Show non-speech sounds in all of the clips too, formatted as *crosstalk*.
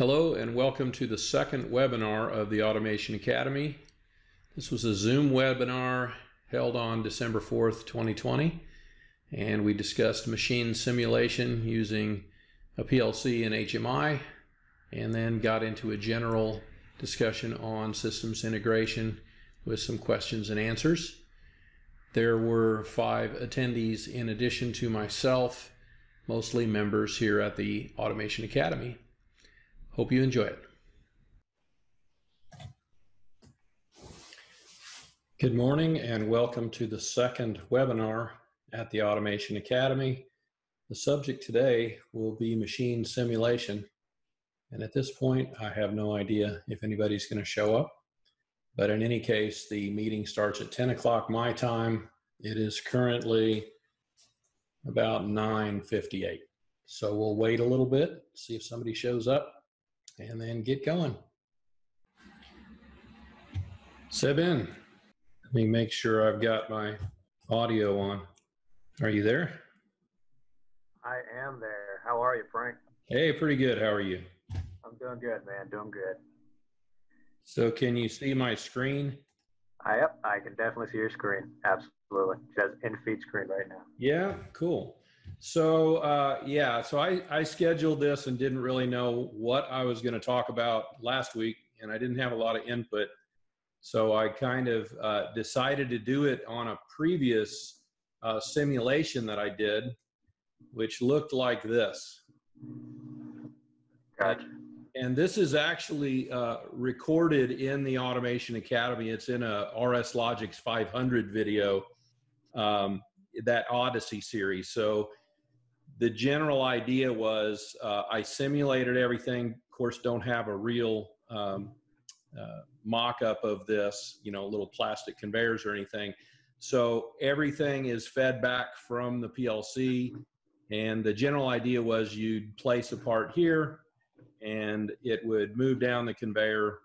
Hello and welcome to the second webinar of the Automation Academy. This was a Zoom webinar held on December 4th, 2020, and we discussed machine simulation using a PLC and HMI, and then got into a general discussion on systems integration with some questions and answers. There were five attendees in addition to myself, mostly members here at the Automation Academy. Hope you enjoy it. Good morning and welcome to the second webinar at the Automation Academy. The subject today will be machine simulation. And at this point, I have no idea if anybody's going to show up. But in any case, the meeting starts at 10 o'clock my time. It is currently about 9.58. So we'll wait a little bit, see if somebody shows up and then get going. Sebin, let me make sure I've got my audio on. Are you there? I am there. How are you, Frank? Hey, pretty good. How are you? I'm doing good, man. Doing good. So, can you see my screen? I, yep, I can definitely see your screen. Absolutely. It says in feed screen right now. Yeah, cool. So uh, yeah, so I, I scheduled this and didn't really know what I was going to talk about last week, and I didn't have a lot of input. So I kind of uh, decided to do it on a previous uh, simulation that I did, which looked like this. Gotcha. And this is actually uh, recorded in the Automation Academy. It's in a RS Logix 500 video, um, that Odyssey series. So the general idea was uh, I simulated everything. Of course, don't have a real um, uh, mock-up of this, you know, little plastic conveyors or anything. So everything is fed back from the PLC, and the general idea was you'd place a part here, and it would move down the conveyor.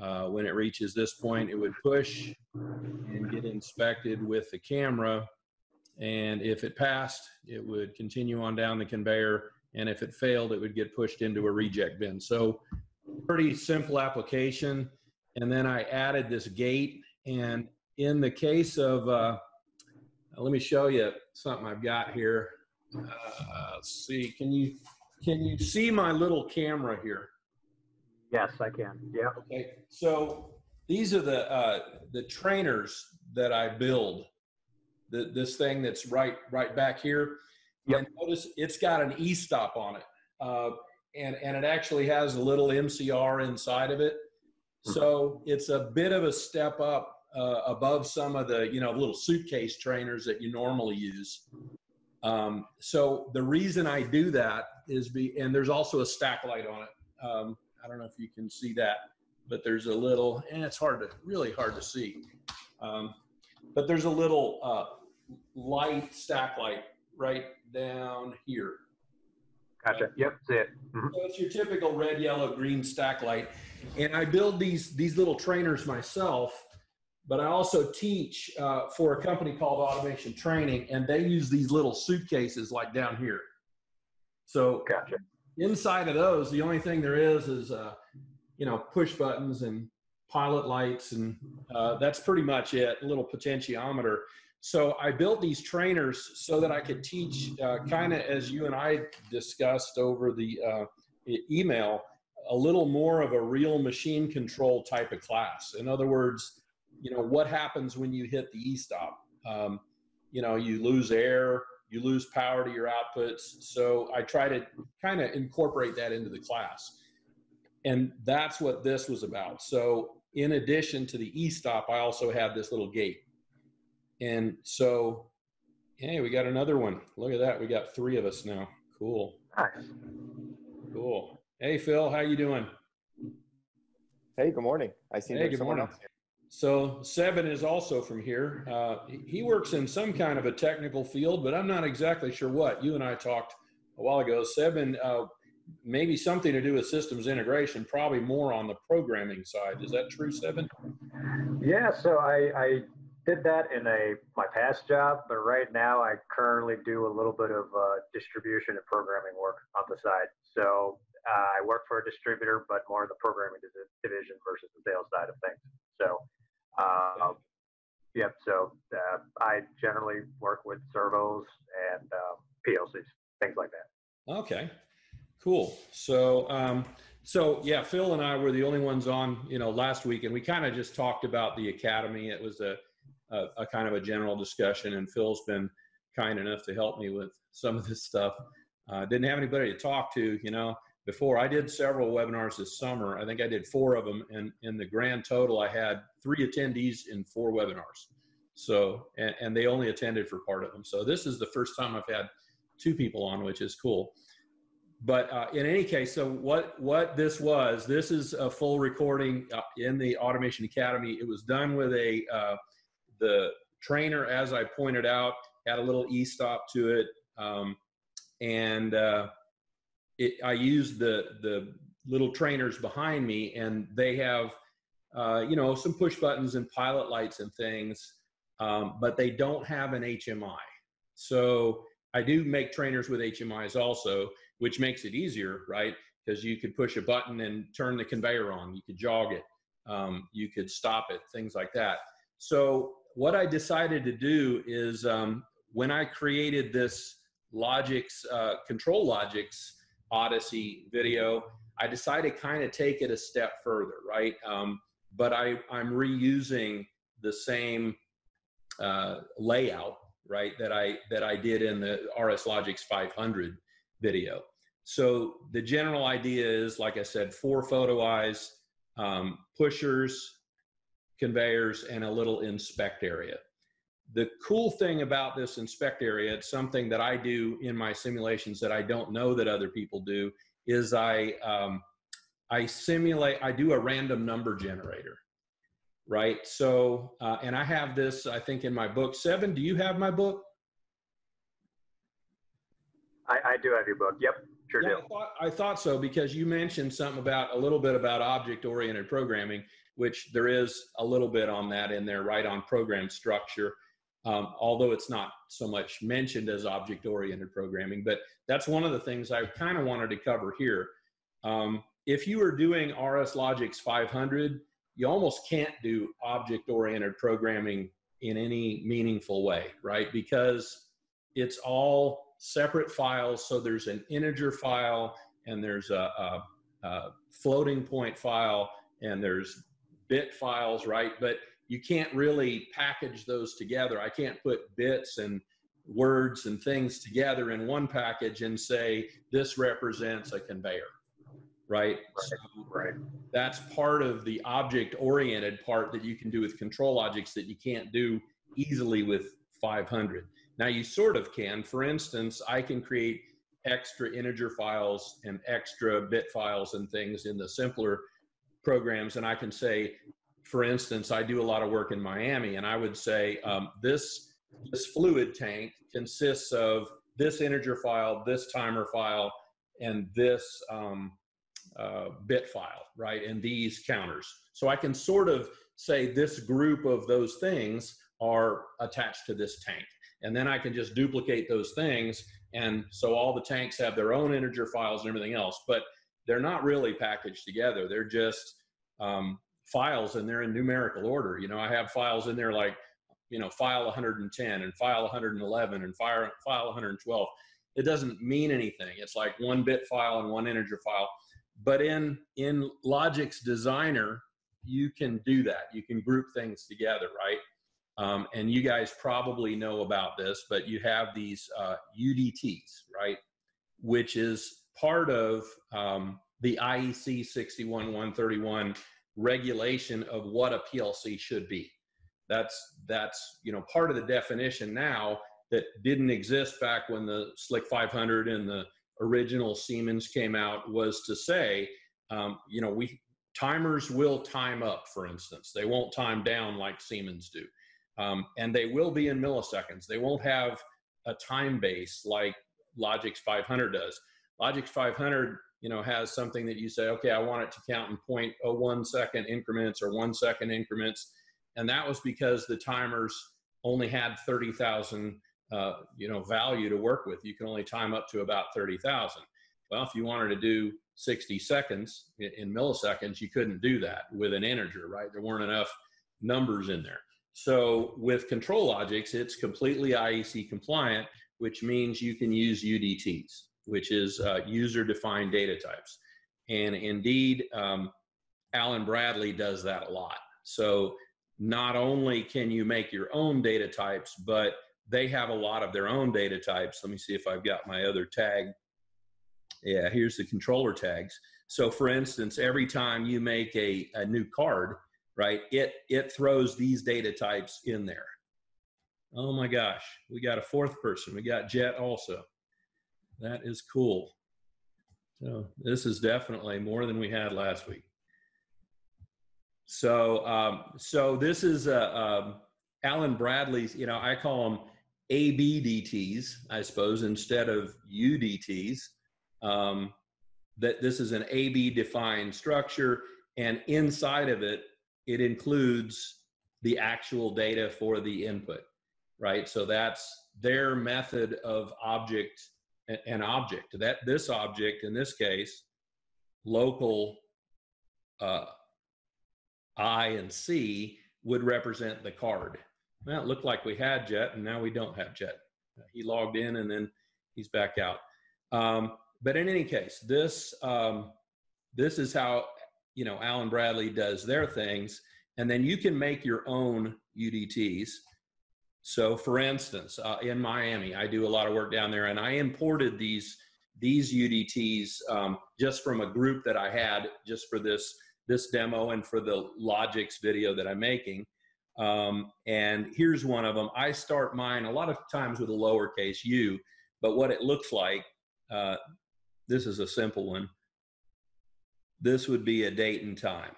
Uh, when it reaches this point, it would push and get inspected with the camera and if it passed, it would continue on down the conveyor. And if it failed, it would get pushed into a reject bin. So pretty simple application. And then I added this gate. And in the case of, uh, let me show you something I've got here. Uh, let's see, can you, can you see my little camera here? Yes, I can. Yeah. Okay. So these are the, uh, the trainers that I build the, this thing that's right right back here. Yep. And notice it's got an e-stop on it. Uh, and, and it actually has a little MCR inside of it. Hmm. So it's a bit of a step up uh, above some of the, you know, little suitcase trainers that you normally use. Um, so the reason I do that is be, and there's also a stack light on it. Um, I don't know if you can see that, but there's a little, and it's hard to, really hard to see. Um, but there's a little uh, light stack light right down here. Gotcha. Yep, see it. Mm-hmm. So it's your typical red, yellow, green stack light. And I build these these little trainers myself, but I also teach uh, for a company called Automation Training, and they use these little suitcases like down here. So gotcha. inside of those, the only thing there is is uh, you know push buttons and pilot lights, and uh, that's pretty much it. A little potentiometer. So I built these trainers so that I could teach, uh, kind of as you and I discussed over the uh, email, a little more of a real machine control type of class. In other words, you know, what happens when you hit the e-stop? Um, you know, you lose air, you lose power to your outputs. So I try to kind of incorporate that into the class. And that's what this was about. So in addition to the e-stop, I also have this little gate. And so, hey, we got another one. Look at that. We got three of us now. Cool. Nice. Cool. Hey, Phil, how you doing? Hey, good morning. I see hey, good morning. So Seven is also from here. Uh, he works in some kind of a technical field, but I'm not exactly sure what. You and I talked a while ago. Seven, uh, maybe something to do with systems integration, probably more on the programming side. Is that true, Seven? Yeah, so I, I did that in a my past job, but right now I currently do a little bit of uh, distribution and programming work on the side. So uh, I work for a distributor, but more in the programming division versus the sales side of things. So, uh, yep. So uh, I generally work with servos and um, PLCs, things like that. Okay, cool. So, um, so yeah, Phil and I were the only ones on, you know, last week, and we kind of just talked about the academy. It was a, a, a kind of a general discussion, and Phil's been kind enough to help me with some of this stuff. Uh, didn't have anybody to talk to, you know. Before I did several webinars this summer. I think I did four of them, and in the grand total, I had three attendees in four webinars. So, and, and they only attended for part of them. So this is the first time I've had two people on, which is cool. But uh, in any case, so what what this was, this is a full recording uh, in the Automation Academy. It was done with a uh, the trainer, as I pointed out, had a little e-stop to it. Um, and uh, it, I used the the little trainers behind me, and they have uh, you know some push buttons and pilot lights and things, um, but they don't have an HMI. So I do make trainers with HMIs also, which makes it easier, right? Because you could push a button and turn the conveyor on. You could jog it. Um, you could stop it. Things like that. So what I decided to do is um, when I created this Logix, uh, ControlLogix Odyssey video, I decided kind of take it a step further, right? Um, but I, I'm reusing the same uh, layout, right, that I that I did in the RS Logix 500 video. So the general idea is, like I said, four photo eyes, um, pushers, conveyors, and a little inspect area. The cool thing about this inspect area, it's something that I do in my simulations that I don't know that other people do, is I, um, I simulate, I do a random number generator, right? So, uh, and I have this, I think in my book, Seven, do you have my book? I, I do have your book. Yep, sure yeah, do. I thought, I thought so because you mentioned something about a little bit about object-oriented programming, which there is a little bit on that in there, right on program structure um, although it's not so much mentioned as object oriented programming. But that's one of the things I kind of wanted to cover here. Um, if you are doing RS Logix 500, you almost can't do object oriented programming in any meaningful way, right? Because it's all separate files. So there's an integer file and there's a, a, a floating point file and there's bit files, right? But you can't really package those together. I can't put bits and words and things together in one package and say this represents a conveyor, right? Right. So right. That's part of the object oriented part that you can do with ControlLogix that you can't do easily with 500. Now you sort of can. For instance, I can create extra integer files and extra bit files and things in the simpler programs and I can say for instance, I do a lot of work in Miami, and I would say um, this this fluid tank consists of this integer file, this timer file, and this um, uh, bit file, right? And these counters. So I can sort of say this group of those things are attached to this tank. And then I can just duplicate those things. And so all the tanks have their own integer files and everything else, but they're not really packaged together. They're just um, files and they're in numerical order. You know, I have files in there like, you know, file 110 and file 111 and file, file 112. It doesn't mean anything. It's like one bit file and one integer file. But in, in Logix Designer, you can do that. You can group things together, right? Um, and you guys probably know about this, but you have these uh, UDTs, right? Which is part of um, the IEC 61131 regulation of what a PLC should be. That's that's you know part of the definition now that didn't exist back when the SLC 500 and the original Siemens came out was to say, um, you know, we timers will time up, for instance. They won't time down like Siemens do, um, and they will be in milliseconds. They won't have a time base like Logix 500 does. Logix 500 you know, has something that you say, okay, I want it to count in 0.01 second increments or one second increments. And that was because the timers only had 30,000, uh, you know, value to work with. You can only time up to about 30,000. Well, if you wanted to do 60 seconds in, milliseconds, you couldn't do that with an integer, right? There weren't enough numbers in there. So with control ControlLogix, it's completely IEC compliant, which means you can use UDTs, which is uh, user-defined data types. And indeed, um, Allen Bradley does that a lot. So not only can you make your own data types, but they have a lot of their own data types. Let me see if I've got my other tag. Yeah, here's the controller tags. So for instance, every time you make a, a new card, right, it, it throws these data types in there. Oh my gosh, we got a fourth person. We got Jet also. That is cool. So this is definitely more than we had last week. So, um, so this is uh, um, Allen Bradley's. You know, I call them ABDTs, I suppose, instead of UDTs. Um, that this is an AB defined structure, and inside of it, it includes the actual data for the input, right? So that's their method of object an object. That this object, in this case, local uh, I and C would represent the card. Well, it looked like we had Jet, and now we don't have Jet. He logged in, and then he's back out. Um, but in any case, this um, this is how you know Allen Bradley does their things, and then you can make your own UDTs. So, for instance, uh, in Miami, I do a lot of work down there, and I imported these these UDTs um, just from a group that I had just for this this demo and for the Logix video that I'm making. Um, and here's one of them. I start mine a lot of times with a lowercase u, but what it looks like, uh, this is a simple one. This would be a date and time.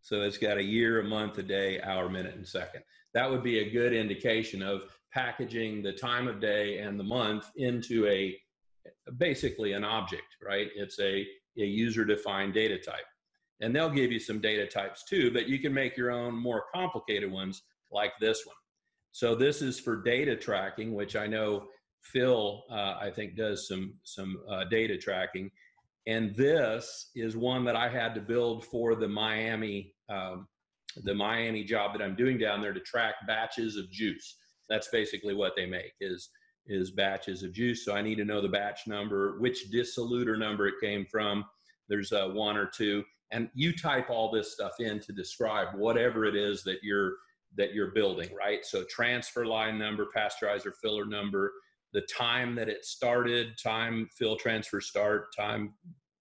So it's got a year, a month, a day, hour, minute, and second. That would be a good indication of packaging the time of day and the month into a basically an object, right? It's a, a user defined data type and they'll give you some data types too, but you can make your own more complicated ones like this one. So this is for data tracking, which I know Phil, uh, I think, does some some uh, data tracking, and this is one that I had to build for the Miami um, the Miami job that I'm doing down there to track batches of juice. That's basically what they make is is batches of juice. So I need to know the batch number, which dissoluter number it came from. There's a one or two, and you type all this stuff in to describe whatever it is that you're that you're building right so transfer line number pasteurizer filler number the time that it started time fill transfer start time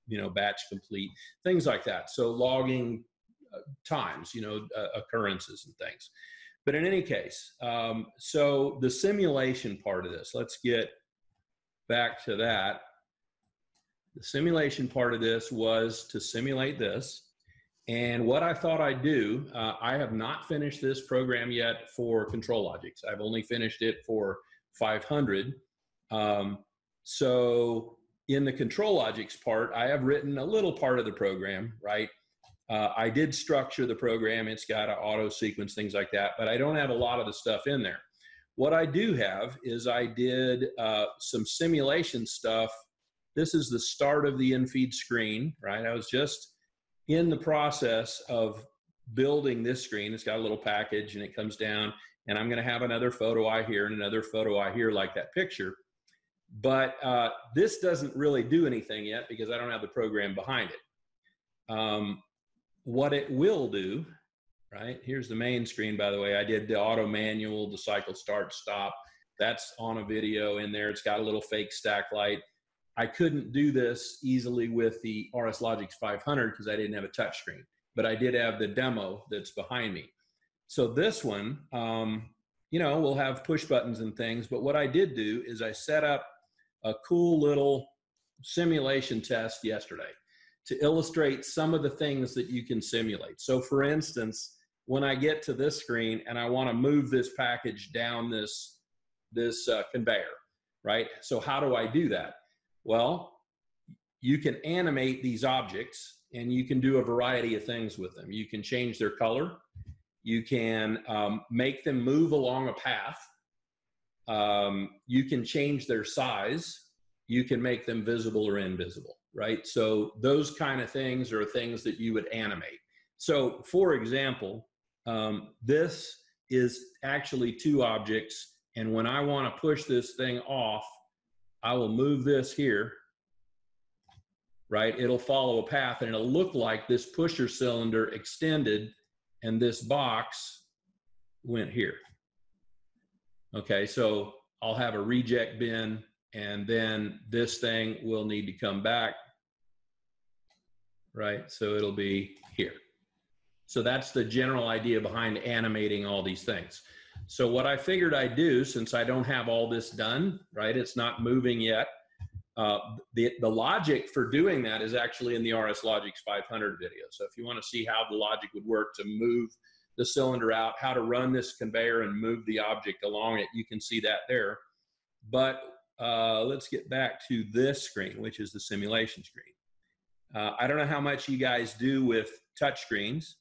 you know batch complete things like that so logging uh, times you know uh, occurrences and things but in any case um, so the simulation part of this let's get back to that the simulation part of this was to simulate this. And what I thought I'd do, uh, I have not finished this program yet for ControlLogix. I've only finished it for 500. Um, so in the ControlLogix part, I have written a little part of the program, right? Uh, I did structure the program. It's got an auto sequence, things like that, but I don't have a lot of the stuff in there. What I do have is I did uh, some simulation stuff this is the start of the in-feed screen, right? I was just in the process of building this screen. It's got a little package and it comes down and I'm going to have another photo eye here and another photo eye here like that picture. But uh, this doesn't really do anything yet because I don't have the program behind it. Um, what it will do, right? Here's the main screen, by the way. I did the auto manual, the cycle start stop. That's on a video in there. It's got a little fake stack light. I couldn't do this easily with the RS Logix 500 because I didn't have a touchscreen, but I did have the demo that's behind me. So this one, um, you know, we'll have push buttons and things, but what I did do is I set up a cool little simulation test yesterday to illustrate some of the things that you can simulate. So for instance, when I get to this screen and I want to move this package down this, this uh, conveyor, right? So how do I do that? Well, you can animate these objects and you can do a variety of things with them. You can change their color. You can um, make them move along a path. Um, you can change their size. You can make them visible or invisible. Right? So those kind of things are things that you would animate. So for example, um, this is actually two objects. And when I want to push this thing off, I will move this here, right? It'll follow a path and it'll look like this pusher cylinder extended and this box went here. Okay, so I'll have a reject bin and then this thing will need to come back, right? So it'll be here. So that's the general idea behind animating all these things. So what I figured I'd do, since I don't have all this done, right? It's not moving yet. Uh, the, the logic for doing that is actually in the RS Logix 500 video. So if you want to see how the logic would work to move the cylinder out, how to run this conveyor and move the object along it, you can see that there. But uh, let's get back to this screen, which is the simulation screen. Uh, I don't know how much you guys do with touch screens.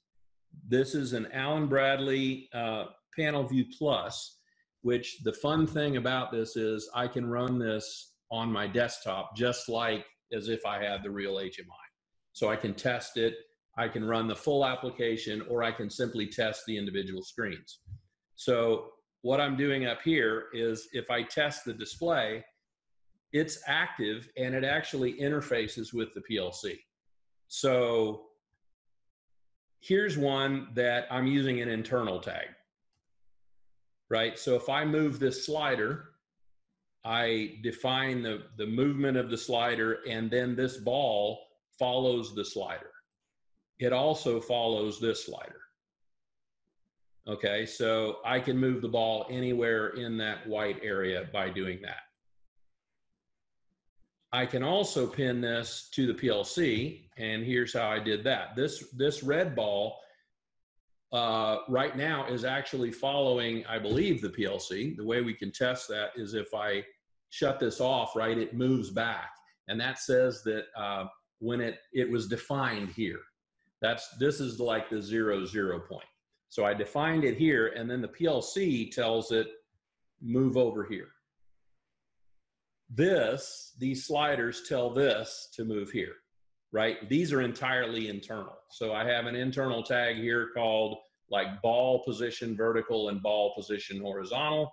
This is an Allen Bradley uh, PanelView Plus, which the fun thing about this is I can run this on my desktop just like as if I had the real HMI. So I can test it, I can run the full application, or I can simply test the individual screens. So what I'm doing up here is if I test the display, it's active and it actually interfaces with the PLC. So here's one that I'm using an internal tag, right? So if I move this slider, I define the, the movement of the slider and then this ball follows the slider. It also follows this slider. Okay, so I can move the ball anywhere in that white area by doing that. I can also pin this to the PLC, and here's how I did that. This, this red ball uh, right now is actually following, I believe, the PLC. The way we can test that is if I shut this off, right, it moves back. And that says that uh, when it, it was defined here. That's, this is like the zero, zero point. So I defined it here, and then the PLC tells it, move over here. This, these sliders tell this to move here, right? These are entirely internal. So I have an internal tag here called like ball position vertical and ball position horizontal.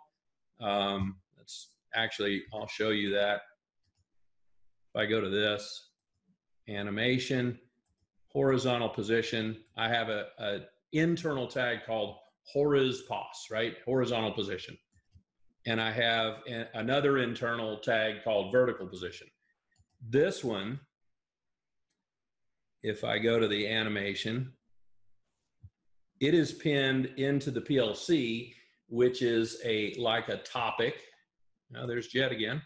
Um, that's actually, I'll show you that. If I go to this, animation, horizontal position, I have a, a internal tag called horiz pos, right? Horizontal position and I have another internal tag called vertical position. This one, if I go to the animation, it is pinned into the PLC, which is a like a topic. Now there's Jet again.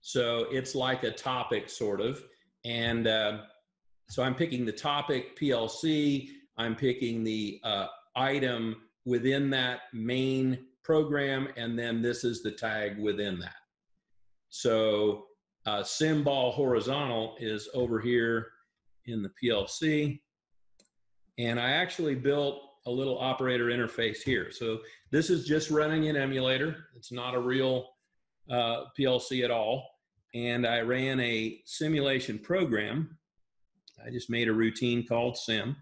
So it's like a topic sort of. And uh, so I'm picking the topic PLC, I'm picking the uh, item within that main program, and then this is the tag within that. So uh, symbol horizontal is over here in the PLC. And I actually built a little operator interface here. So this is just running an emulator. It's not a real uh, PLC at all. And I ran a simulation program. I just made a routine called sim.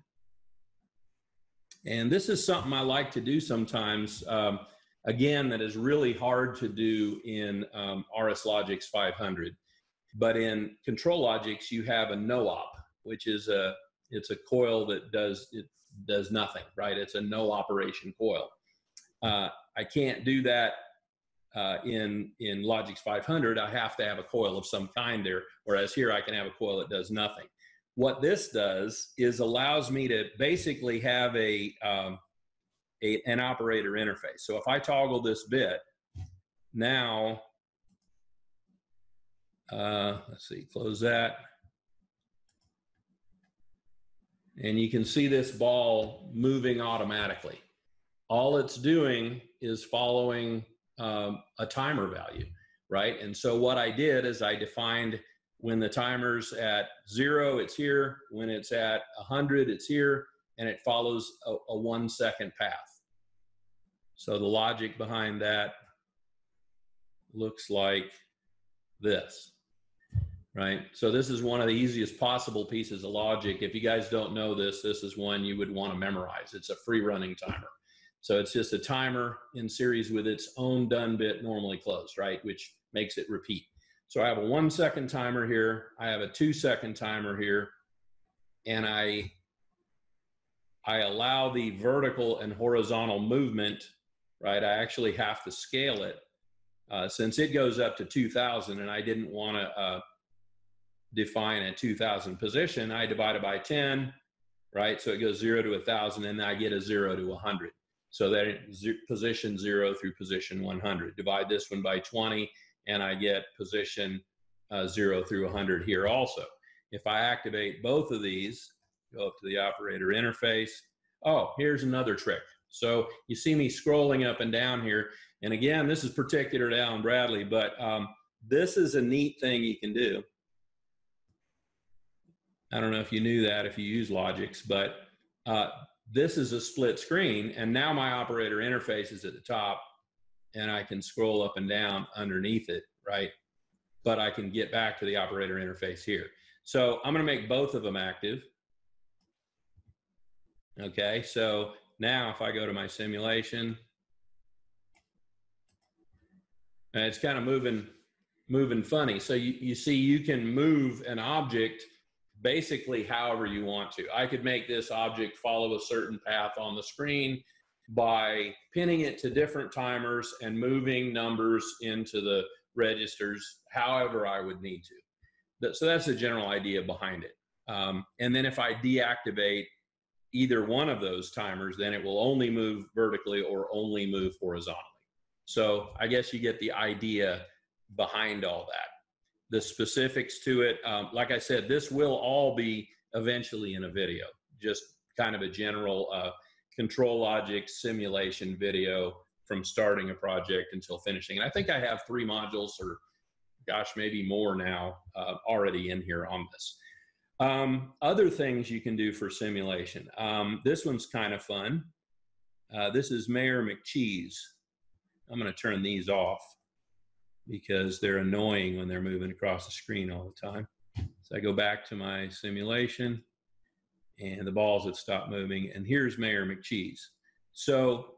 And this is something I like to do sometimes. Um, again, that is really hard to do in um, RS Logix 500. But in ControlLogix, you have a no-op, which is a it's a coil that does it does nothing, right? It's a no operation coil. Uh, I can't do that uh, in in Logix 500. I have to have a coil of some kind there, whereas here I can have a coil that does nothing what this does is allows me to basically have a, um, a an operator interface. So if I toggle this bit, now, uh, let's see, close that. And you can see this ball moving automatically. All it's doing is following um, a timer value, right? And so what I did is I defined when the timer's at zero, it's here. When it's at 100, it's here. And it follows a, a one second path. So the logic behind that looks like this. right? So this is one of the easiest possible pieces of logic. If you guys don't know this, this is one you would want to memorize. It's a free running timer. So it's just a timer in series with its own done bit normally closed, right? Which makes it repeat. So I have a one second timer here. I have a two second timer here. And I, I allow the vertical and horizontal movement, right? I actually have to scale it uh, since it goes up to 2000 and I didn't want to uh, define a 2000 position, I divide it by 10, right? So it goes zero to a thousand and I get a zero to a hundred. So that position zero through position 100. Divide this one by 20 and I get position uh, zero through 100 here also. If I activate both of these, go up to the operator interface. Oh, here's another trick. So you see me scrolling up and down here. And again, this is particular to Allen Bradley, but um, this is a neat thing you can do. I don't know if you knew that if you use Logix, but uh, this is a split screen. And now my operator interface is at the top and I can scroll up and down underneath it, right? But I can get back to the operator interface here. So I'm going to make both of them active. Okay, so now if I go to my simulation, and it's kind of moving moving funny. So you, you see you can move an object basically however you want to. I could make this object follow a certain path on the screen by pinning it to different timers and moving numbers into the registers however I would need to. So that's the general idea behind it. Um, and then if I deactivate either one of those timers, then it will only move vertically or only move horizontally. So I guess you get the idea behind all that. The specifics to it, um, like I said, this will all be eventually in a video, just kind of a general uh, ControlLogix simulation video from starting a project until finishing. And I think I have three modules or gosh, maybe more now uh, already in here on this. Um, other things you can do for simulation. Um, this one's kind of fun. Uh, this is Mayor McCheese. I'm going to turn these off because they're annoying when they're moving across the screen all the time. So I go back to my simulation and the balls have stopped moving. And here's Mayor McCheese. So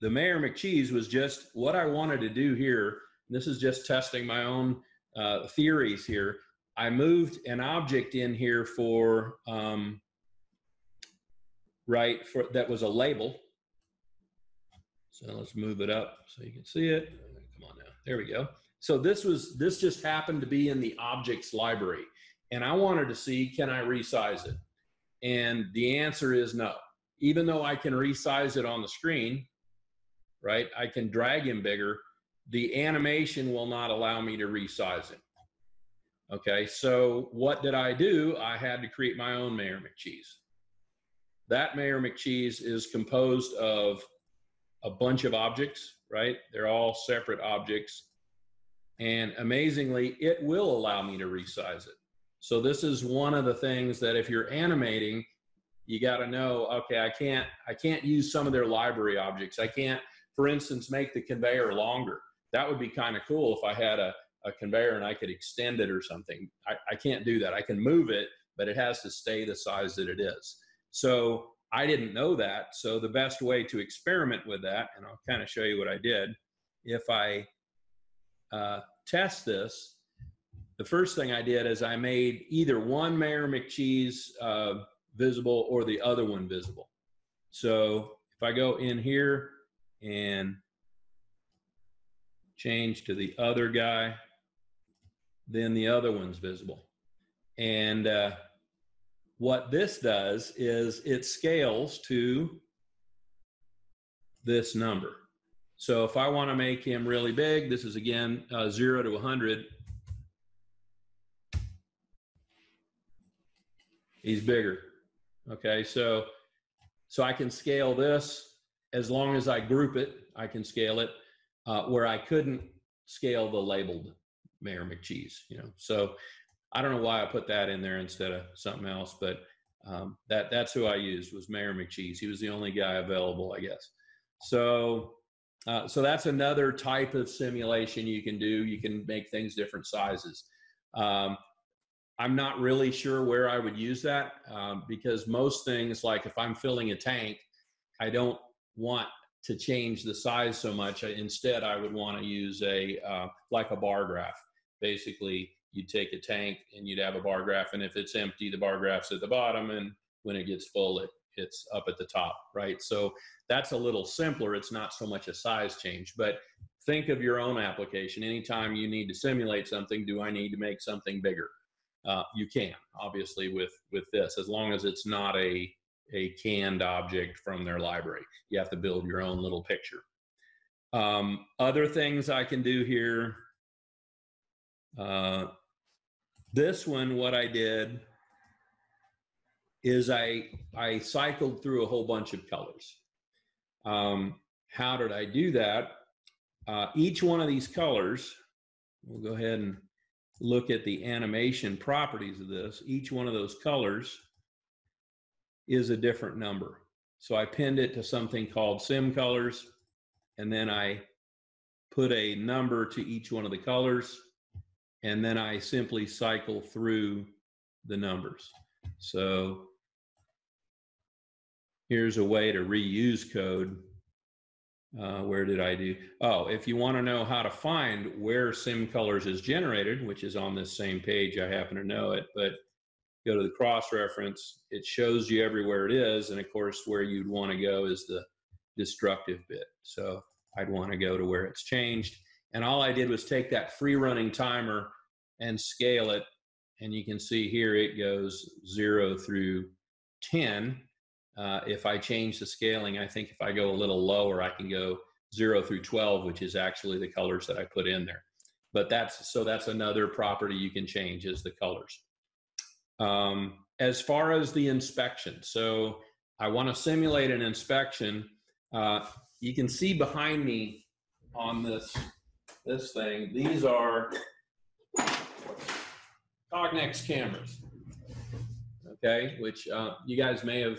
the Mayor McCheese was just what I wanted to do here. This is just testing my own uh, theories here. I moved an object in here for, um, right, for that was a label. So let's move it up so you can see it. Come on now, there we go. So this was, this just happened to be in the objects library. And I wanted to see, can I resize it? And the answer is no. Even though I can resize it on the screen, right? I can drag him bigger. The animation will not allow me to resize it. Okay, so what did I do? I had to create my own Mayor McCheese. That Mayor McCheese is composed of a bunch of objects, right? They're all separate objects. And amazingly, it will allow me to resize it. So this is one of the things that if you're animating, you got to know, okay, I can't, I can't use some of their library objects. I can't, for instance, make the conveyor longer. That would be kind of cool if I had a, a conveyor and I could extend it or something. I, I can't do that. I can move it, but it has to stay the size that it is. So I didn't know that. So the best way to experiment with that, and I'll kind of show you what I did. If I uh, test this, the first thing I did is I made either one Mayor McCheese uh, visible or the other one visible. So if I go in here and change to the other guy, then the other one's visible. And uh, what this does is it scales to this number. So if I want to make him really big, this is again uh, 0 to 100. He's bigger. Okay, so so I can scale this as long as I group it. I can scale it uh, where I couldn't scale the labeled Mayor McCheese. You know, so I don't know why I put that in there instead of something else, but um, that that's who I used was Mayor McCheese. He was the only guy available, I guess. So. Uh, so that's another type of simulation you can do. You can make things different sizes. Um, I'm not really sure where I would use that um, because most things, like if I'm filling a tank, I don't want to change the size so much. Instead, I would want to use a uh, like a bar graph. Basically, you'd take a tank and you'd have a bar graph, and if it's empty, the bar graph's at the bottom, and when it gets full, it it's up at the top, right? So that's a little simpler. It's not so much a size change, but think of your own application. Anytime you need to simulate something, do I need to make something bigger? Uh, you can obviously with with this, as long as it's not a a canned object from their library. You have to build your own little picture. Um, other things I can do here. Uh, this one, what I did is I I cycled through a whole bunch of colors. Um, how did I do that? Uh, each one of these colors, we'll go ahead and look at the animation properties of this. Each one of those colors is a different number. So I pinned it to something called sim colors, and then I put a number to each one of the colors, and then I simply cycle through the numbers. So here's a way to reuse code. Uh, where did I do? Oh, if you want to know how to find where SimColors is generated, which is on this same page, I happen to know it, but go to the cross reference, it shows you everywhere it is. And of course, where you'd want to go is the destructive bit. So I'd want to go to where it's changed. And all I did was take that free running timer and scale it. And you can see here it goes zero through 10. Uh, if I change the scaling, I think if I go a little lower, I can go zero through 12, which is actually the colors that I put in there. But that's, so that's another property you can change is the colors. Um, as far as the inspection, so I want to simulate an inspection. Uh, you can see behind me on this this thing. These are Cognex cameras, okay, which uh, you guys may have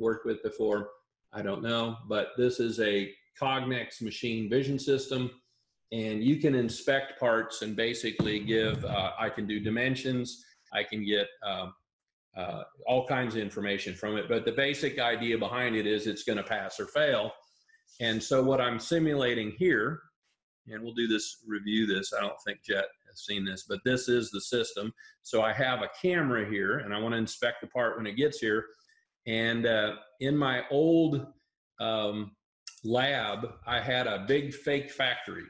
worked with before. I don't know, but this is a Cognex machine vision system, and you can inspect parts and basically give. Uh, I can do dimensions. I can get um, uh, all kinds of information from it. But the basic idea behind it is it's going to pass or fail. And so what I'm simulating here, and we'll do this, review this. I don't think Jet has seen this, but this is the system. So I have a camera here and I want to inspect the part when it gets here. And uh, in my old um, lab, I had a big fake factory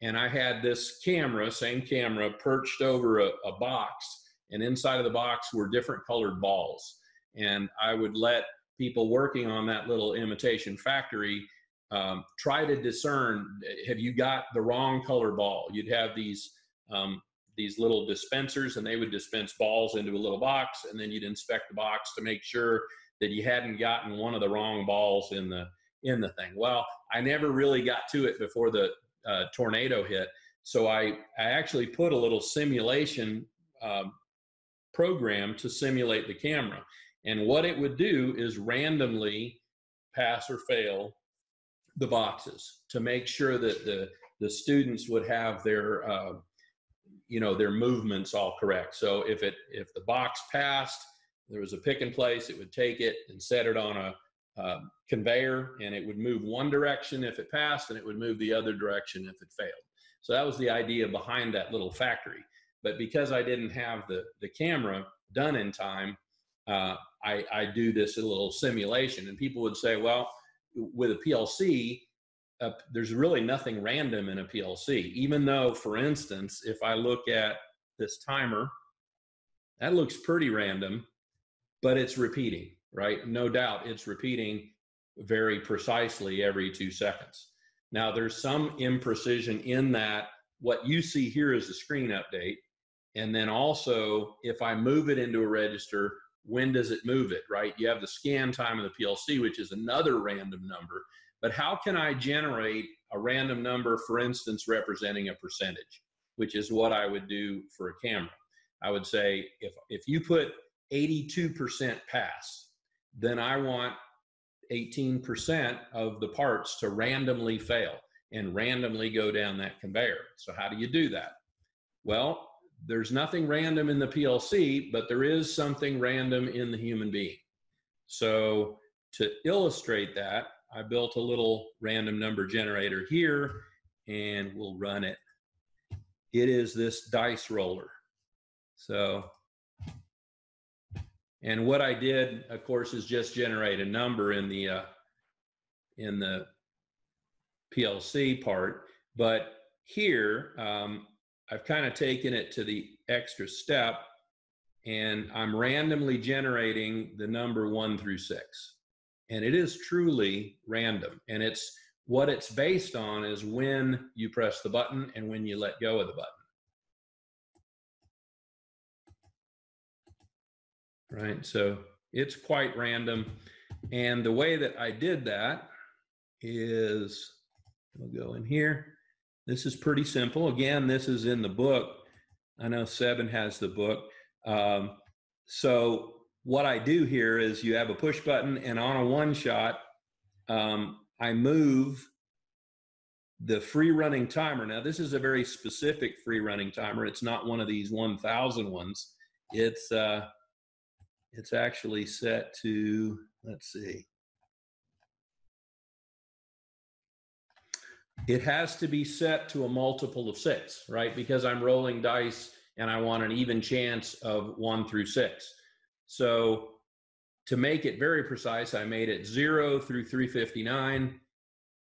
and I had this camera, same camera, perched over a, a box and inside of the box were different colored balls. And I would let people working on that little imitation factory um, try to discern have you got the wrong color ball? You'd have these um, these little dispensers, and they would dispense balls into a little box, and then you'd inspect the box to make sure that you hadn't gotten one of the wrong balls in the in the thing. Well, I never really got to it before the uh, tornado hit, so I I actually put a little simulation um, program to simulate the camera. And what it would do is randomly pass or fail the boxes to make sure that the, the students would have their, uh, you know, their movements all correct. So if it, if the box passed, there was a pick and place, it would take it and set it on a, uh, conveyor and it would move one direction if it passed and it would move the other direction if it failed. So that was the idea behind that little factory. But because I didn't have the, the camera done in time, uh, I, I do this little simulation. And people would say, well, with a PLC, uh, there's really nothing random in a PLC. Even though, for instance, if I look at this timer, that looks pretty random, but it's repeating, right? No doubt it's repeating very precisely every two seconds. Now, there's some imprecision in that. What you see here is a screen update. And then also, if I move it into a register, when does it move it, right? You have the scan time of the PLC, which is another random number. But how can I generate a random number, for instance, representing a percentage, which is what I would do for a camera? I would say if, if you put 82% pass, then I want 18% of the parts to randomly fail and randomly go down that conveyor. So how do you do that? Well, there's nothing random in the PLC, but there is something random in the human being. So to illustrate that, I built a little random number generator here and we'll run it. It is this dice roller. So, and what I did, of course, is just generate a number in the, uh, in the PLC part. But here, um, I've kind of taken it to the extra step and I'm randomly generating the number one through six. And it is truly random. And it's what it's based on is when you press the button and when you let go of the button. Right, so it's quite random. And the way that I did that is, we'll go in here. This is pretty simple. Again, this is in the book. I know Seven has the book. Um, so what I do here is you have a push button and on a one shot, um, I move the free running timer. Now this is a very specific free running timer. It's not one of these 1000 ones. It's, uh, it's actually set to, let's see. It has to be set to a multiple of six, right? Because I'm rolling dice and I want an even chance of one through six. So to make it very precise, I made it zero through 359,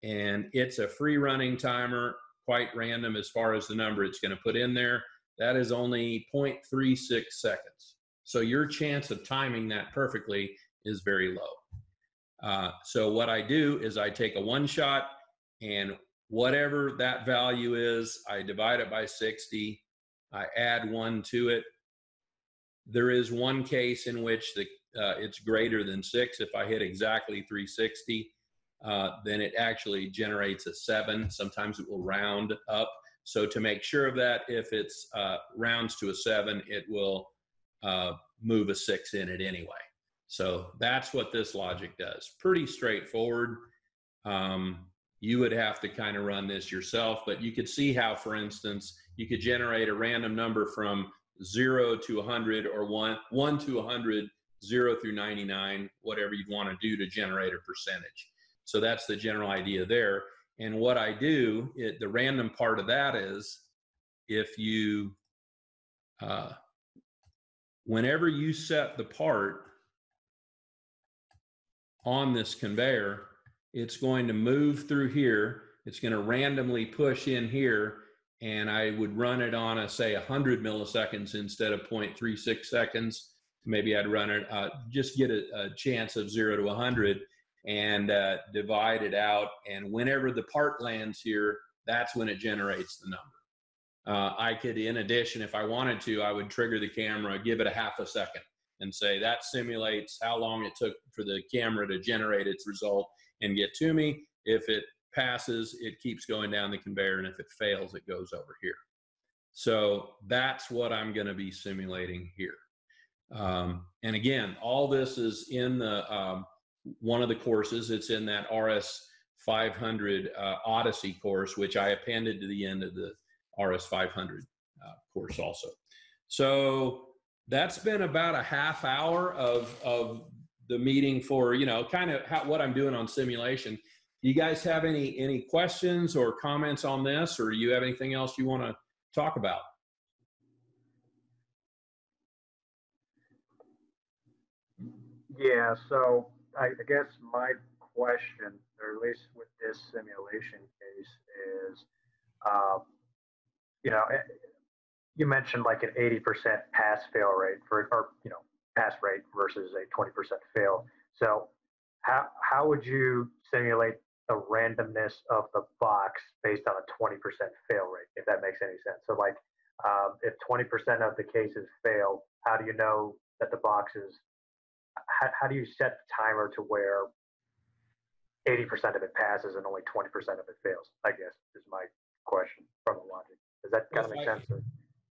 and it's a free running timer, quite random as far as the number it's going to put in there. That is only 0.36 seconds. So your chance of timing that perfectly is very low. Uh, so what I do is I take a one shot and whatever that value is, I divide it by 60 I add one to it. There is one case in which the uh, it's greater than six. If I hit exactly 360, uh, then it actually generates a seven. Sometimes it will round up. So to make sure of that, if it's uh, rounds to a seven, it will uh, move a six in it anyway. So that's what this logic does. Pretty straightforward. Um, you would have to kind of run this yourself, but you could see how, for instance, you could generate a random number from zero to 100 or one, one to 100, zero through 99, whatever you'd want to do to generate a percentage. So that's the general idea there. And what I do, it, the random part of that is if you, uh, whenever you set the part on this conveyor, it's going to move through here. It's going to randomly push in here and I would run it on a say 100 milliseconds instead of 0.36 seconds. Maybe I'd run it, uh, just get a, a, chance of zero to 100 and uh, divide it out. And whenever the part lands here, that's when it generates the number. Uh, I could, in addition, if I wanted to, I would trigger the camera, give it a half a second, and say that simulates how long it took for the camera to generate its result and get to me. If it passes, it keeps going down the conveyor, and if it fails, it goes over here. So that's what I'm going to be simulating here. Um, and again, all this is in the um, one of the courses. It's in that RS 500 uh, Odyssey course, which I appended to the end of the RS 500 uh, course also. So that's been about a half hour of of the meeting for you know kind of how, what I'm doing on simulation you guys have any any questions or comments on this, or do you have anything else you want to talk about? Yeah, so I, I guess my question, or at least with this simulation case, is, um, you know, eh, you mentioned like an 80% pass fail rate for, or, you know, pass rate versus a 20% fail. So how, how would you simulate the randomness of the box based on a 20% fail rate, if that makes any sense. So, like, um, if 20% of the cases fail, how do you know that the box is? How, how do you set the timer to where 80% of it passes and only 20% of it fails? I guess is my question from the logic. Does that kind of make sense? Or?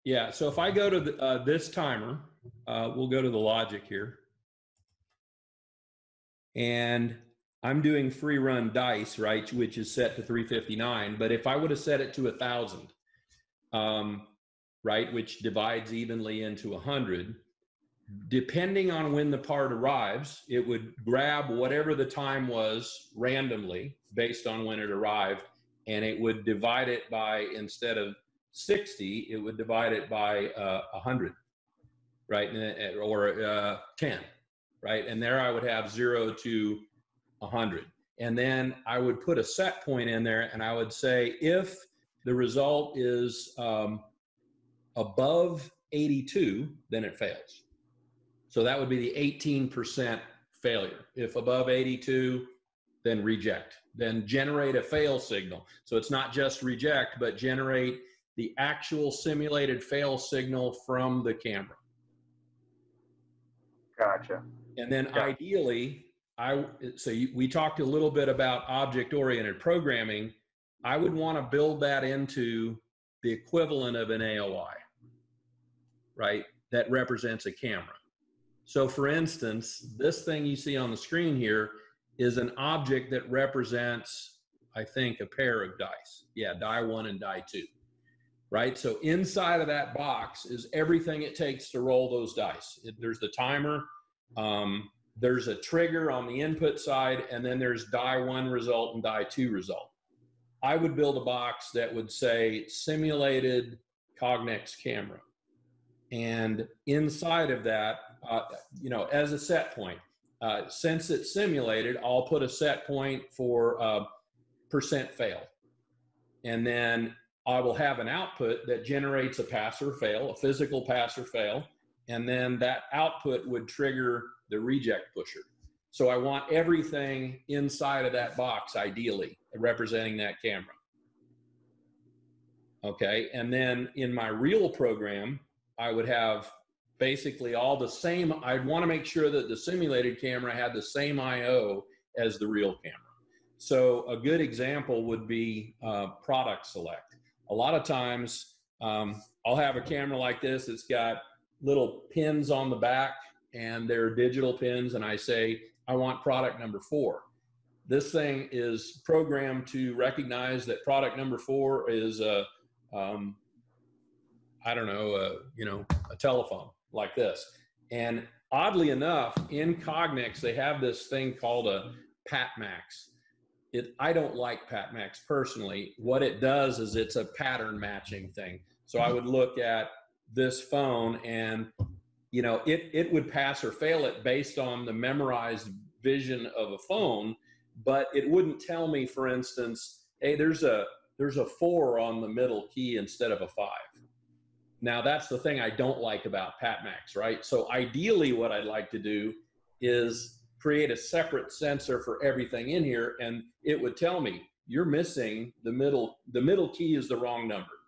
Yeah. So if I go to the, uh, this timer, uh, we'll go to the logic here. And I'm doing free run dice, right, which is set to 359. But if I would have set it to a thousand, um, right, which divides evenly into 100. Depending on when the part arrives, it would grab whatever the time was randomly based on when it arrived, and it would divide it by, instead of 60, it would divide it by uh, 100, right? Or uh, 10, right? And there I would have zero to 100. And then I would put a set point in there and I would say if the result is um, above 82, then it fails. So that would be the 18% failure. If above 82, then reject. Then generate a fail signal. So it's not just reject, but generate the actual simulated fail signal from the camera. Gotcha. And then yeah. ideally, I so you, we talked a little bit about object oriented programming. I would want to build that into the equivalent of an AOI, right? That represents a camera. So, for instance, this thing you see on the screen here is an object that represents, I think, a pair of dice. Yeah, die one and die two right? So inside of that box is everything it takes to roll those dice. It, there's the timer, um, there's a trigger on the input side, and then there's die one result and die two result. I would build a box that would say simulated Cognex camera. And inside of that, uh, you know, as a set point, uh, since it's simulated, I'll put a set point for uh, percent fail. And then I will have an output that generates a pass or fail, a physical pass or fail, and then that output would trigger the reject pusher. So I want everything inside of that box, ideally, representing that camera. Okay, and then in my real program, I would have basically all the same, I'd want to make sure that the simulated camera had the same I.O. as the real camera. So a good example would be uh, product select a lot of times um, I'll have a camera like this. It's got little pins on the back and they're digital pins. And I say, I want product number four. This thing is programmed to recognize that product number four is a, um, I don't know, a, you know, a telephone like this. And oddly enough, in Cognex, they have this thing called a PatMax it I don't like PatMax personally. What it does is it's a pattern matching thing. So I would look at this phone and you know it it would pass or fail it based on the memorized vision of a phone, but it wouldn't tell me, for instance, hey, there's a there's a four on the middle key instead of a five. Now that's the thing I don't like about PatMax, right? So ideally, what I'd like to do is create a separate sensor for everything in here and it would tell me you're missing the middle the middle key is the wrong number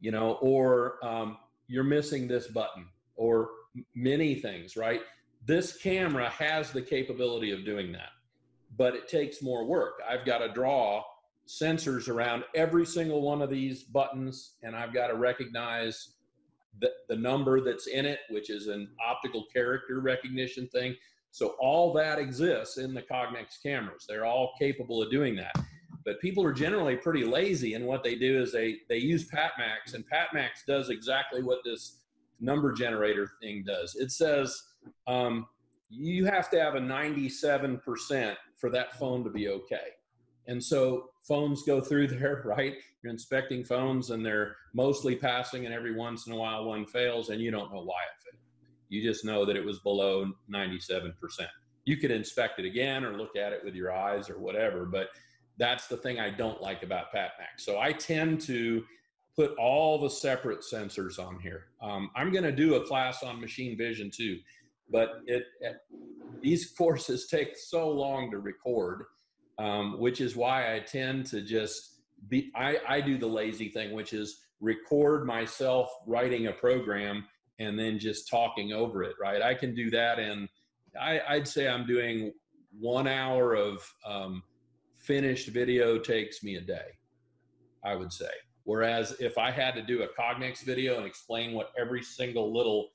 you know or um, you're missing this button or many things right? This camera has the capability of doing that but it takes more work. I've got to draw sensors around every single one of these buttons and i've got to recognize the, the number that's in it which is an optical character recognition thing so all that exists in the Cognex cameras. They're all capable of doing that. But people are generally pretty lazy, and what they do is they they use PatMax, and PatMax does exactly what this number generator thing does. It says um, you have to have a 97% for that phone to be okay. And so phones go through *laughs* there, right? You're inspecting phones and they're mostly passing, and every once in a while one fails, and you don't know why it. You just know that it was below 97%. You could inspect it again or look at it with your eyes or whatever, but that's the thing I don't like about PatMax. So I tend to put all the separate sensors on here. Um, I'm going to do a class on machine vision too, but it, it these *laughs* courses take so long to record, um, which is why I tend to just be. I, I do the lazy thing, which is record myself writing a program and then just talking over it, right? I can do that in, I, would say I'm doing one hour of um, finished video takes me a day, I would say. Whereas if I had to do a Cognex video and explain what every single little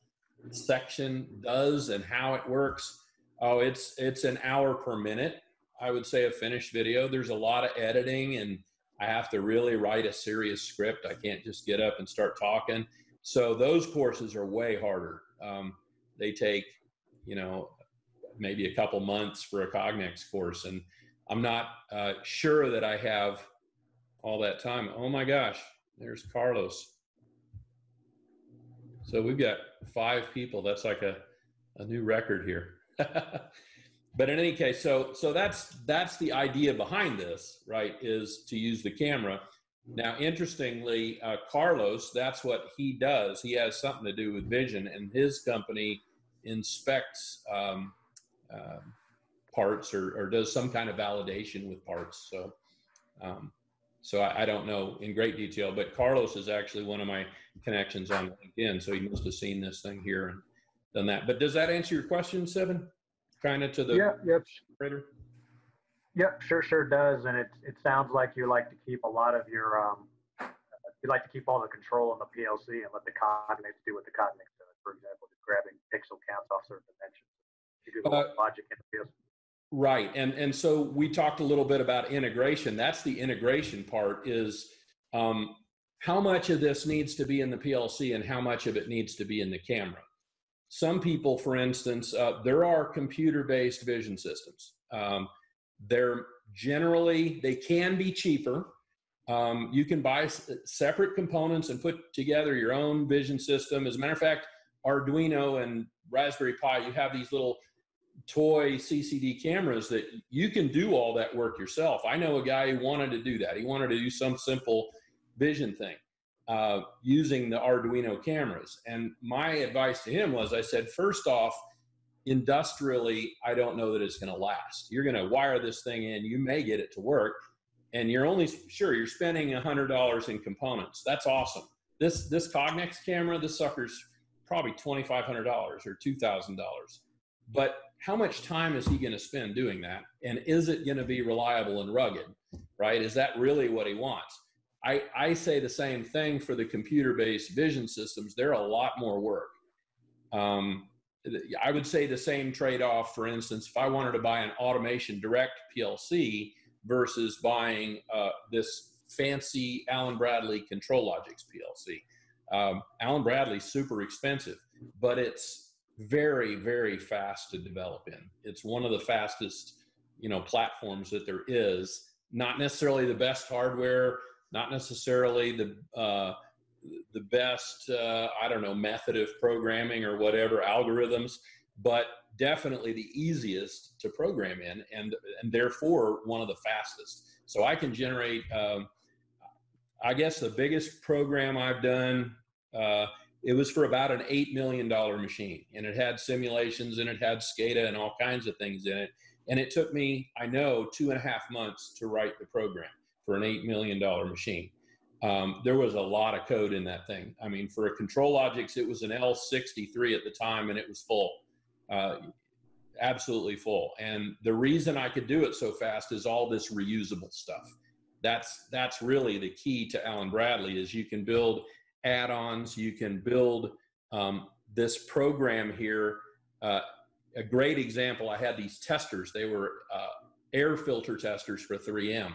section does and how it works, oh, it's it's an hour per minute. I would say a finished video. There's a lot of editing and I have to really write a serious script. I can't just get up and start talking so those courses are way harder. Um, they take, you know, maybe a couple months for a Cognex course, and I'm not uh, sure that I have all that time. Oh my gosh, there's Carlos. So we've got five people. That's like a, a new record here. *laughs* but in any case, so so that's that's the idea behind this, right? Is to use the camera. Now, interestingly, uh, Carlos, that's what he does. He has something to do with vision, and his company inspects um, uh, parts or, or, does some kind of validation with parts. So, um, so I, I, don't know in great detail, but Carlos is actually one of my connections on LinkedIn. So he must have seen this thing here and done that. But does that answer your question, Seven? Kind of to the yeah, yep. Yep, sure, sure does. And it it sounds like you like to keep a lot of your um, you like to keep all the control on the PLC and let the Cognex do what the Cognex does. For example, just grabbing pixel counts off certain dimensions. You do the uh, logic in the PLC. Right, and and so we talked a little bit about integration. That's the integration part. Is um, how much of this needs to be in the PLC and how much of it needs to be in the camera. Some people, for instance, uh, there are computer-based vision systems. Um, they're generally they can be cheaper. Um, you can buy separate components and put together your own vision system. As a matter of fact, Arduino and Raspberry Pi, you have these little toy CCD cameras that you can do all that work yourself. I know a guy who wanted to do that. He wanted to do some simple vision thing uh, using the Arduino cameras. And my advice to him was I said, first off, industrially, I don't know that it's going to last. You're going to wire this thing in, you may get it to work, and you're only sure you're spending $100 in components. That's awesome. This this Cognex camera, this sucker's probably $2,500 or $2,000. But how much time is he going to spend doing that? And is it going to be reliable and rugged? Right? Is that really what he wants? I, I say the same thing for the computer based vision systems. They're a lot more work. Um, I would say the same trade off, for instance, if I wanted to buy an automation direct PLC versus buying uh, this fancy Allen Bradley ControlLogix PLC. Um, Allen Bradley's super expensive, but it's very, very fast to develop in. It's one of the fastest, you know, platforms that there is. Not necessarily the best hardware, not necessarily the uh, the best, uh, I don't know, method of programming or whatever algorithms, but definitely the easiest to program in, and and therefore one of the fastest. So I can generate. Um, I guess the biggest program I've done. Uh, it was for about an eight million dollar machine, and it had simulations and it had SCADA and all kinds of things in it. And it took me, I know, two and a half months to write the program for an eight million dollar machine um, there was a lot of code in that thing. I mean, for a ControlLogix, it was an L63 at the time, and it was full, uh, absolutely full. And the reason I could do it so fast is all this reusable stuff. That's that's really the key to Allen Bradley is you can build add-ons, you can build um, this program here. Uh, a great example, I had these testers. They were uh, air filter testers for 3M,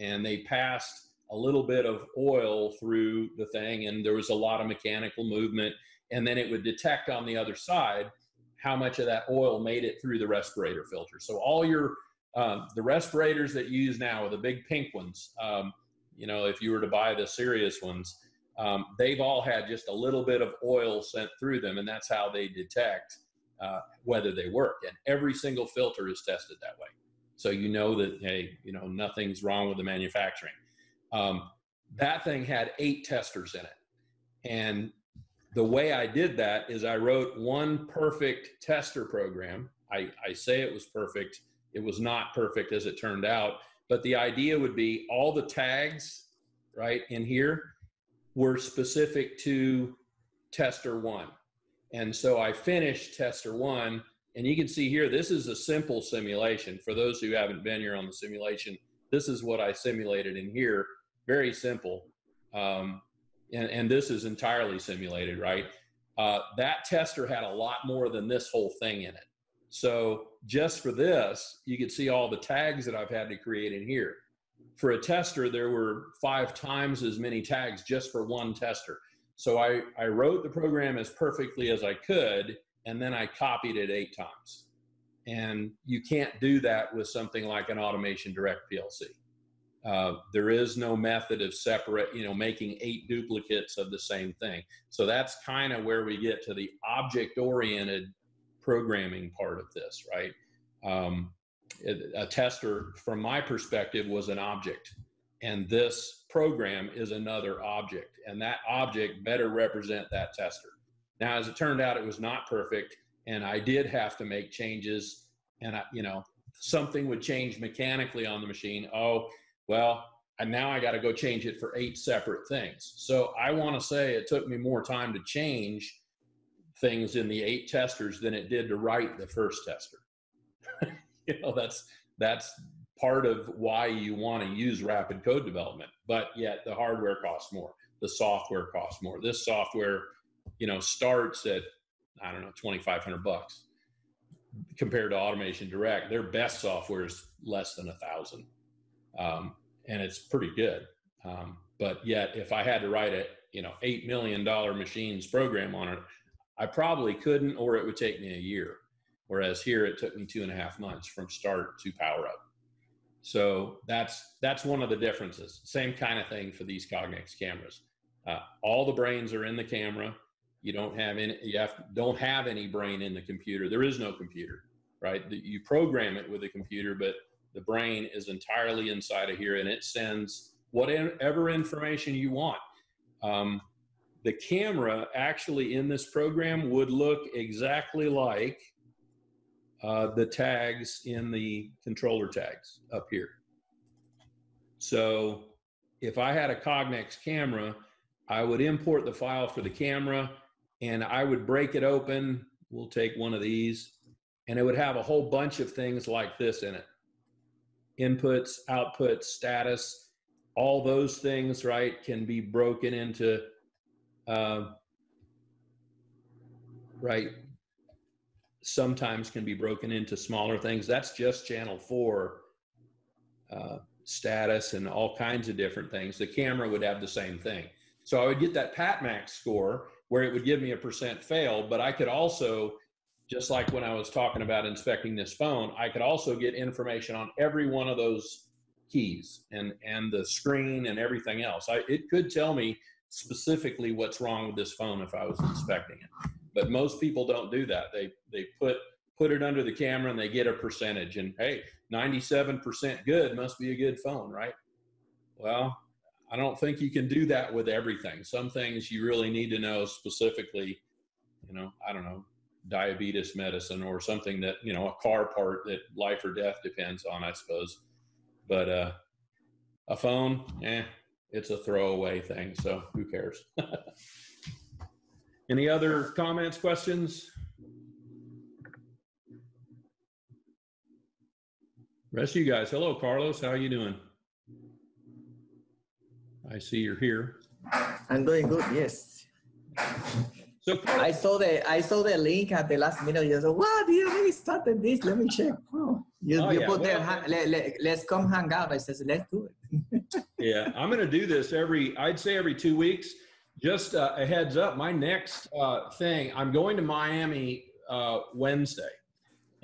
and they passed a little bit of oil through the thing and there was a lot of mechanical movement and then it would detect on the other side how much of that oil made it through the respirator filter. So all your um, the respirators that you use now the big pink ones. Um, you know if you were to buy the serious ones um, they've all had just a little bit of oil sent through them and that's how they detect uh, whether they work and every single filter is tested that way. So you know that hey you know nothing's wrong with the manufacturing um, that thing had eight testers in it. And the way I did that is I wrote one perfect tester program. I, I say it was perfect. It was not perfect as it turned out. But the idea would be all the tags, right, in here were specific to tester one. And so I finished tester one. And you can see here, this is a simple simulation. For those who haven't been here on the simulation, this is what I simulated in here very simple. Um, and, and this is entirely simulated, right? Uh, that tester had a lot more than this whole thing in it. So just for this, you can see all the tags that I've had to create in here. For a tester, there were five times as many tags just for one tester. So I, I wrote the program as perfectly as I could, and then I copied it eight times. And you can't do that with something like an Automation Direct PLC. Uh, there is no method of separate, you know, making eight duplicates of the same thing. So that's kind of where we get to the object-oriented programming part of this, right? Um, a tester, from my perspective, was an object, and this program is another object, and that object better represent that tester. Now, as it turned out, it was not perfect, and I did have to make changes, and I, you know, something would change mechanically on the machine. Oh, well, and now I got to go change it for eight separate things. So I want to say it took me more time to change things in the eight testers than it did to write the first tester. *laughs* you know, that's that's part of why you want to use rapid code development. But yet the hardware costs more, the software costs more. This software, you know, starts at I don't know, twenty five hundred bucks compared to Automation Direct. Their best software is less than a thousand um, and it's pretty good. Um, but yet, if I had to write a you know eight million dollar machines program on it, I probably couldn't, or it would take me a year. Whereas here, it took me two and a half months from start to power up. So that's that's one of the differences. Same kind of thing for these Cognex cameras. Uh, all the brains are in the camera. You don't have any. You have don't have any brain in the computer. There is no computer, right? You program it with a computer, but the brain is entirely inside of here and it sends whatever information you want. Um, the camera actually in this program would look exactly like uh, the tags in the controller tags up here. So if I had a Cognex camera, I would import the file for the camera and I would break it open. We'll take one of these and it would have a whole bunch of things like this in it inputs, outputs, status, all those things, right, can be broken into, uh, right, sometimes can be broken into smaller things. That's just channel four uh, status and all kinds of different things. The camera would have the same thing. So I would get that PatMax score where it would give me a percent fail, but I could also just like when I was talking about inspecting this phone, I could also get information on every one of those keys and and the screen and everything else. I, it could tell me specifically what's wrong with this phone if I was inspecting it. But most people don't do that. They they put put it under the camera and they get a percentage and hey, 97% good must be a good phone, right? Well, I don't think you can do that with everything. Some things you really need to know specifically, you know, I don't know, diabetes medicine or something that you know a car part that life or death depends on i suppose. But uh a phone eh it's a throwaway thing so who cares? *laughs* Any other comments questions? Rest of you guys. Hello carlos. How are you doing? I see you're here. I'm doing good yes so I saw the I saw the link at the last minute. You said, "What? You already started this? Let me check." *laughs* Oh, you, oh, you yeah. put well, there. Let, let, let's come hang out. I says, "Let's do it." *laughs* yeah, I'm going to do this every. I'd say every two weeks. Just uh, a heads up. My next uh, thing. I'm going to Miami uh, Wednesday,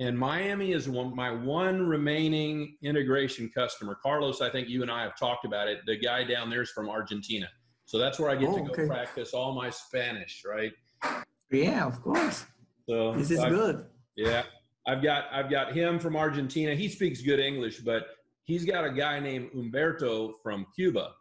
and Miami is one, my one remaining integration customer. Carlos, I think you and I have talked about it. The guy down there is from Argentina. So that's where I get oh, to go okay. practice all my Spanish, right? Yeah, of course. So this is I've, good. Yeah, I've got I've got him from Argentina. He speaks good English, but he's got a guy named Umberto from Cuba,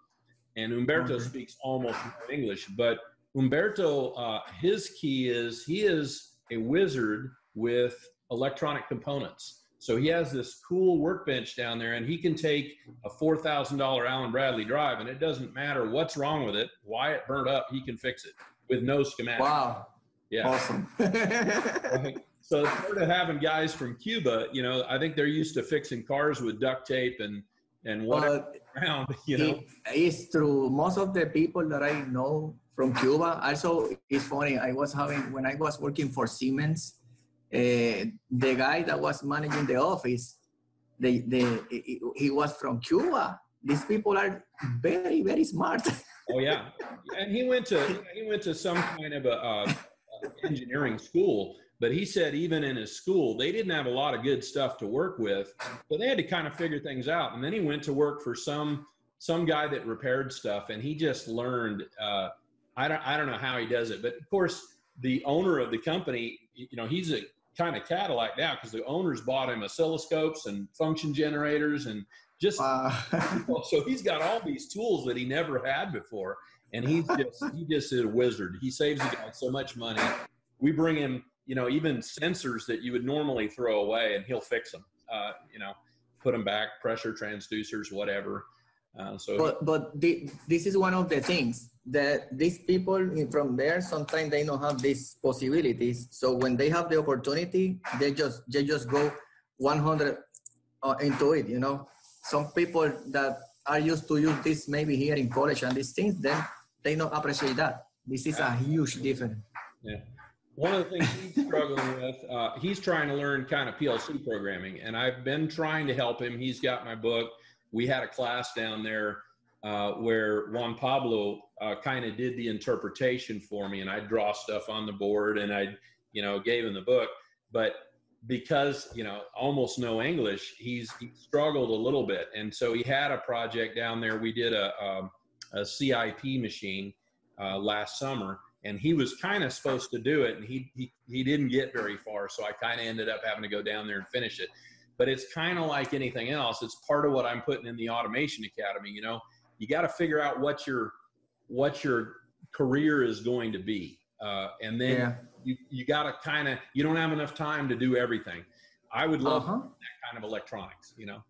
and Umberto okay. speaks almost no English. But Umberto, uh, his key is he is a wizard with electronic components. So he has this cool workbench down there, and he can take a four thousand dollar Allen Bradley drive, and it doesn't matter what's wrong with it, why it burned up, he can fix it with no schematic. Wow. Yeah. Awesome. *laughs* so sort of having guys from Cuba, you know, I think they're used to fixing cars with duct tape and and uh, around, *laughs* you know. It, it's true. Most of the people that I know from Cuba, also, it's funny. I was having when I was working for Siemens, uh, the guy that was managing the office, the, the, he was from Cuba these people are very, very smart. *laughs* oh yeah, and he went to he went to some kind of a uh, engineering school. But he said even in his school, they didn't have a lot of good stuff to work with, so they had to kind of figure things out. And then he went to work for some some guy that repaired stuff, and he just learned. Uh, I don't I don't know how he does it, but of course the owner of the company, you know, he's a kind of Cadillac now because the owners bought him oscilloscopes and function generators and just uh. *laughs* so he's got all these tools that he never had before and he's just he just is a wizard. He saves the guy so much money. We bring him you know even sensors that you would normally throw away and he'll fix them uh, you know put them back pressure transducers whatever. Uh, so but but the, this is one of the things that these people from there sometimes they don't have these possibilities. So when they have the opportunity they just they just go 100 uh, into it you know some people that are used to use this maybe here in college and these things then they don't appreciate that. This is a huge difference. Yeah. One of the things he's struggling with uh, he's trying to learn kind of plc programming and i've been trying to help him. He's got my book. We had a class down there uh, where Juan Pablo uh, kind of did the interpretation for me, and I'd draw stuff on the board, and I, you know, gave him the book. But because you know almost no English, he's he struggled a little bit, and so he had a project down there. We did a um, a, a CIP machine uh, last summer, and he was kind of supposed to do it, and he he he didn't get very far, so I kind of ended up having to go down there and finish it. But it's kind of like anything else. It's part of what I'm putting in the Automation Academy. You know you got to figure out what your what your career is going to be uh, and then yeah. You, you got to kind of you don't have enough time to do everything. I would love uh-huh. that kind of electronics you know?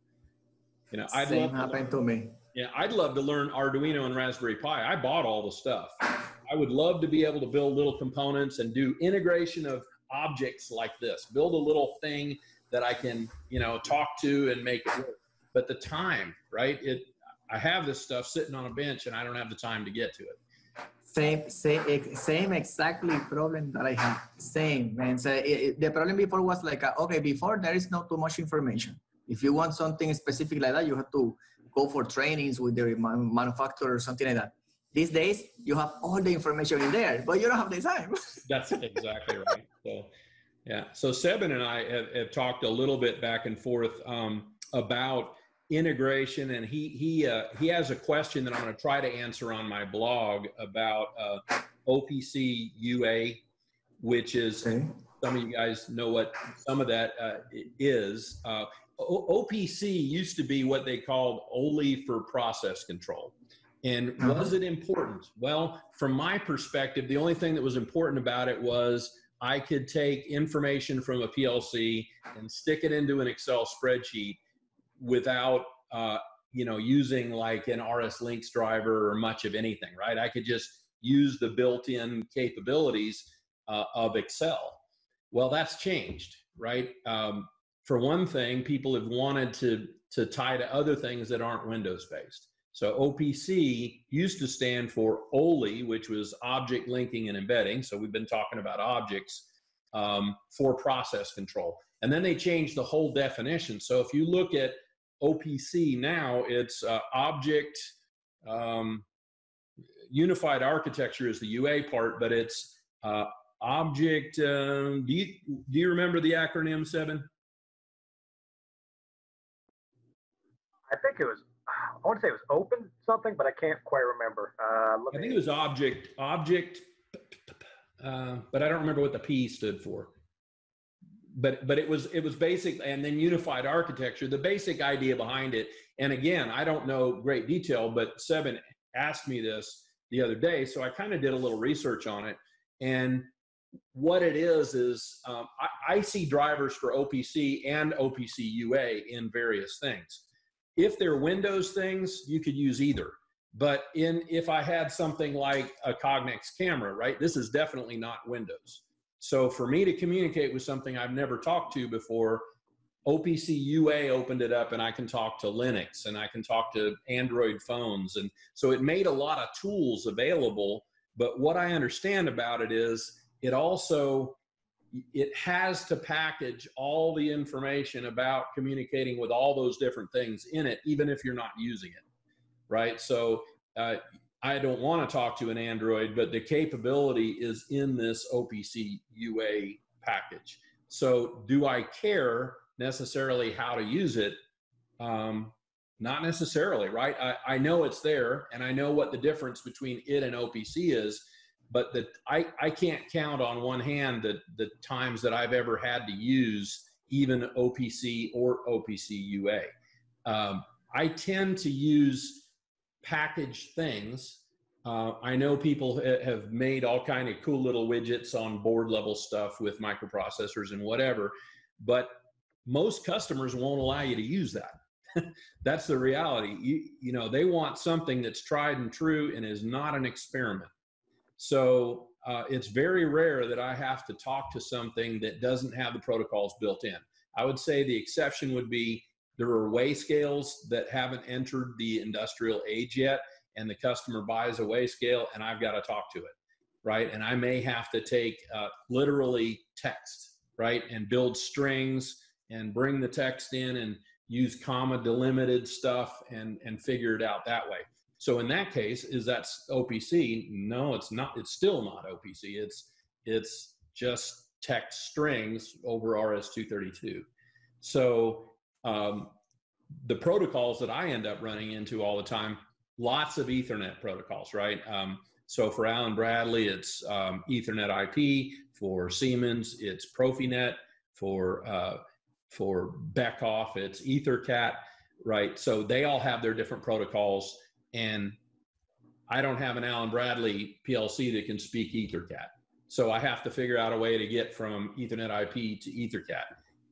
You know i'd Same love happened to, to me. Yeah i'd love to learn arduino and raspberry pi. I bought all the stuff. I would love to be able to build little components and do integration of objects like this. Build a little thing that i can you know talk to and make work. But the time right? It I have this stuff sitting on a bench and I don't have the time to get to it. Same, same, same exactly problem that I have. Same, man. So it, the problem before was like, uh, okay, before there is not too much information. If you want something specific like that, you have to go for trainings with the manufacturer or something like that. These days, you have all the information in there, but you don't have the time. *laughs* That's exactly right. So, yeah. So Sebin and I have, have talked a little bit back and forth um, about integration and he he uh, he has a question that i'm going to try to answer on my blog about uh, opc ua which is okay. some of you guys know what some of that uh, is uh, opc used to be what they called only for process control and uh-huh. was it important well from my perspective the only thing that was important about it was i could take information from a plc and stick it into an excel spreadsheet without uh, you know using like an RSLinx driver or much of anything, right? I could just use the built-in capabilities uh, of Excel. Well, that's changed, right? Um, for one thing, people have wanted to to tie to other things that aren't Windows based. So OPC used to stand for OLE, which was object linking and embedding. So we've been talking about objects um, for process control. And then they changed the whole definition. So if you look at OPC now, it's uh, object um, unified architecture is the UA part, but it's uh, object. Um, do you do you remember the acronym seven? I think it was. I want to say it was open something, but I can't quite remember. Uh, I think it was object object, uh, but I don't remember what the P stood for but but it was it was basic and then unified architecture the basic idea behind it. And again i don't know great detail but seven asked me this the other day so i kind of did a little research on it. And what it is is um, I, I see drivers for opc and opc ua in various things. If they're windows things you could use either. But in if i had something like a cognex camera right this is definitely not windows so for me to communicate with something I've never talked to before, OPC UA opened it up and I can talk to Linux and I can talk to Android phones. And so it made a lot of tools available. But what I understand about it is it also it has to package all the information about communicating with all those different things in it, even if you're not using it. right? So uh, I don't want to talk to an Android, but the capability is in this OPC UA package. So do I care necessarily how to use it? Um, not necessarily, right? I, I know it's there and I know what the difference between it and OPC is, but that I, I can't count on one hand the, the times that I've ever had to use even OPC or OPC UA. Um, I tend to use packaged things. Uh, I know people ha- have made all kind of cool little widgets on board level stuff with microprocessors and whatever, but most customers won't allow you to use that. *laughs* that's the reality. You, you know, they want something that's tried and true and is not an experiment. So uh, it's very rare that I have to talk to something that doesn't have the protocols built in. I would say the exception would be there are weigh scales that haven't entered the industrial age yet, and the customer buys a weigh scale, and I've got to talk to it, right? And I may have to take uh, literally text, right, and build strings and bring the text in and use comma delimited stuff and and figure it out that way. So in that case, is that OPC? No, it's not. It's still not OPC. It's it's just text strings over RS-232. So um, the protocols that I end up running into all the time, lots of Ethernet protocols, right? Um, so for Allen Bradley, it's um, Ethernet IP. For Siemens, it's Profinet. For uh, for Beckhoff, it's EtherCAT, right? So they all have their different protocols and I don't have an Allen Bradley PLC that can speak EtherCAT. So I have to figure out a way to get from Ethernet IP to EtherCAT.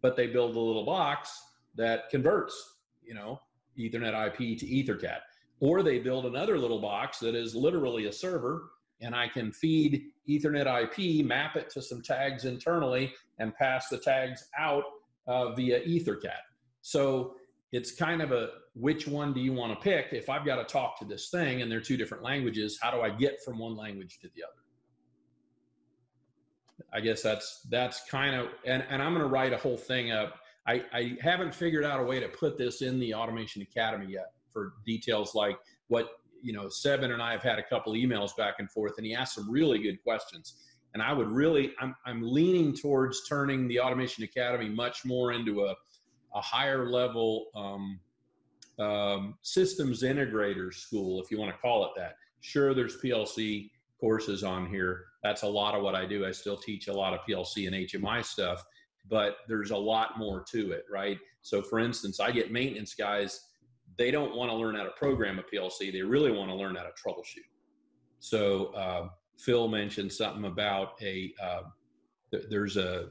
But they build a little box that converts, you know, Ethernet IP to EtherCAT. Or they build another little box that is literally a server and I can feed Ethernet IP, map it to some tags internally, and pass the tags out uh, via EtherCAT. So it's kind of a which one do you want to pick? If I've got to talk to this thing and they're two different languages, how do I get from one language to the other? I guess that's that's kind of and, and I'm going to write a whole thing up. I, I haven't figured out a way to put this in the Automation Academy yet for details like what you know. Seven and I have had a couple emails back and forth, and he asked some really good questions. And I would really, I'm I'm leaning towards turning the Automation Academy much more into a a higher level um, um, systems integrator school, if you want to call it that. Sure, there's PLC courses on here. That's a lot of what I do. I still teach a lot of PLC and HMI stuff, but there's a lot more to it, right? So, for instance, I get maintenance guys, they don't want to learn how to program a PLC, they really want to learn how to troubleshoot. So, uh, Phil mentioned something about a uh, th- there's a,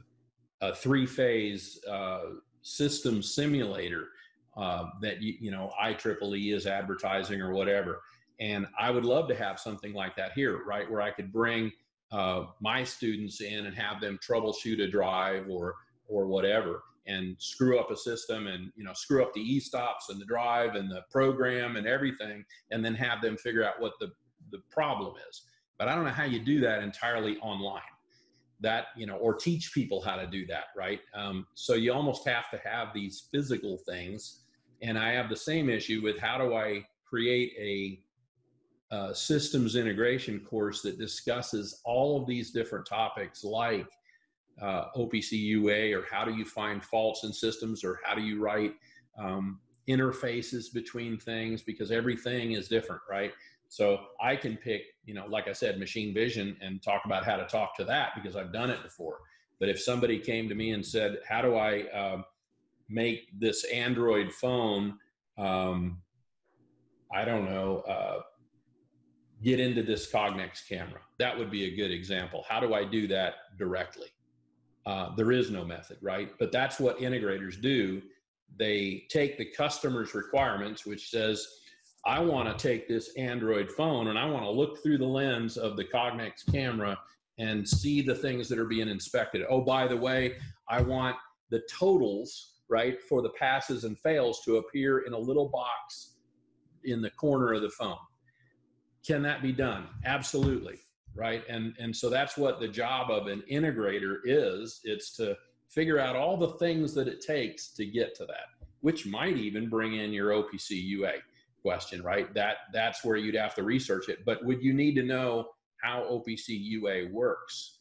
a three phase uh, system simulator uh, that you, you know IEEE is advertising or whatever. And I would love to have something like that here, right, where I could bring uh, my students in and have them troubleshoot a drive or or whatever, and screw up a system and you know screw up the e stops and the drive and the program and everything, and then have them figure out what the the problem is. But I don't know how you do that entirely online that you know or teach people how to do that right um, so you almost have to have these physical things and i have the same issue with how do i create a, a systems integration course that discusses all of these different topics like uh, opc ua or how do you find faults in systems or how do you write um, interfaces between things because everything is different right so I can pick, you know, like I said, machine vision and talk about how to talk to that because I've done it before. But if somebody came to me and said, "How do I uh, make this Android phone?" Um, I don't know. Uh, get into this Cognex camera. That would be a good example. How do I do that directly? Uh, there is no method, right? But that's what integrators do. They take the customer's requirements, which says, I want to take this Android phone and I want to look through the lens of the Cognex camera and see the things that are being inspected. Oh, by the way, I want the totals, right, for the passes and fails to appear in a little box in the corner of the phone. Can that be done? Absolutely, right? And and so that's what the job of an integrator is. It's to figure out all the things that it takes to get to that, which might even bring in your OPC UA question, right? That that's where you'd have to research it. But would you need to know how OPC UA works?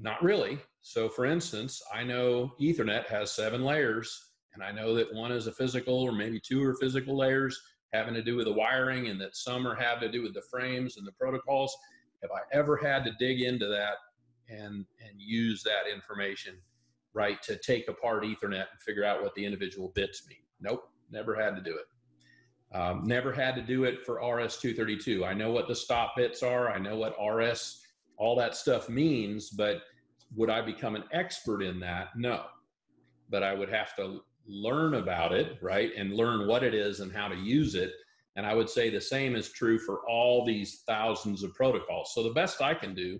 Not really. So, for instance, I know Ethernet has seven layers, and I know that one is a physical, or maybe two are physical layers having to do with the wiring, and that some are have to do with the frames and the protocols. Have I ever had to dig into that and and use that information, right, to take apart Ethernet and figure out what the individual bits mean? Nope, never had to do it. Um, never had to do it for RS-232. I know what the stop bits are. I know what RS, all that stuff means, but would I become an expert in that? No. But I would have to learn about it, right? And learn what it is and how to use it. And I would say the same is true for all these thousands of protocols. So the best I can do,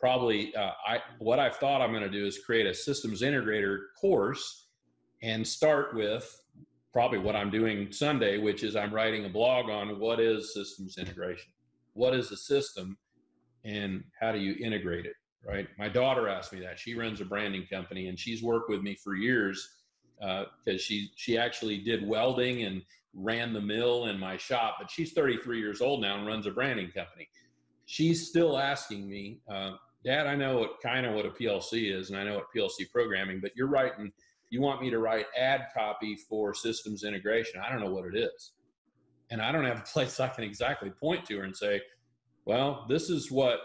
probably, uh, I what I've thought I'm going to do is create a systems integrator course and start with probably what I'm doing Sunday, which is I'm writing a blog on what is systems integration, what is a system, and how do you integrate it right? My daughter asked me that. She runs a branding company and she's worked with me for years because uh, she she actually did welding and ran the mill in my shop. But she's 33 years old now and runs a branding company. She's still asking me, uh, Dad, I know what kind of what a PLC is and I know what PLC programming, but you're writing. You want me to write ad copy for systems integration? I don't know what it is, and I don't have a *laughs* place I can exactly point to her and say, well, this is what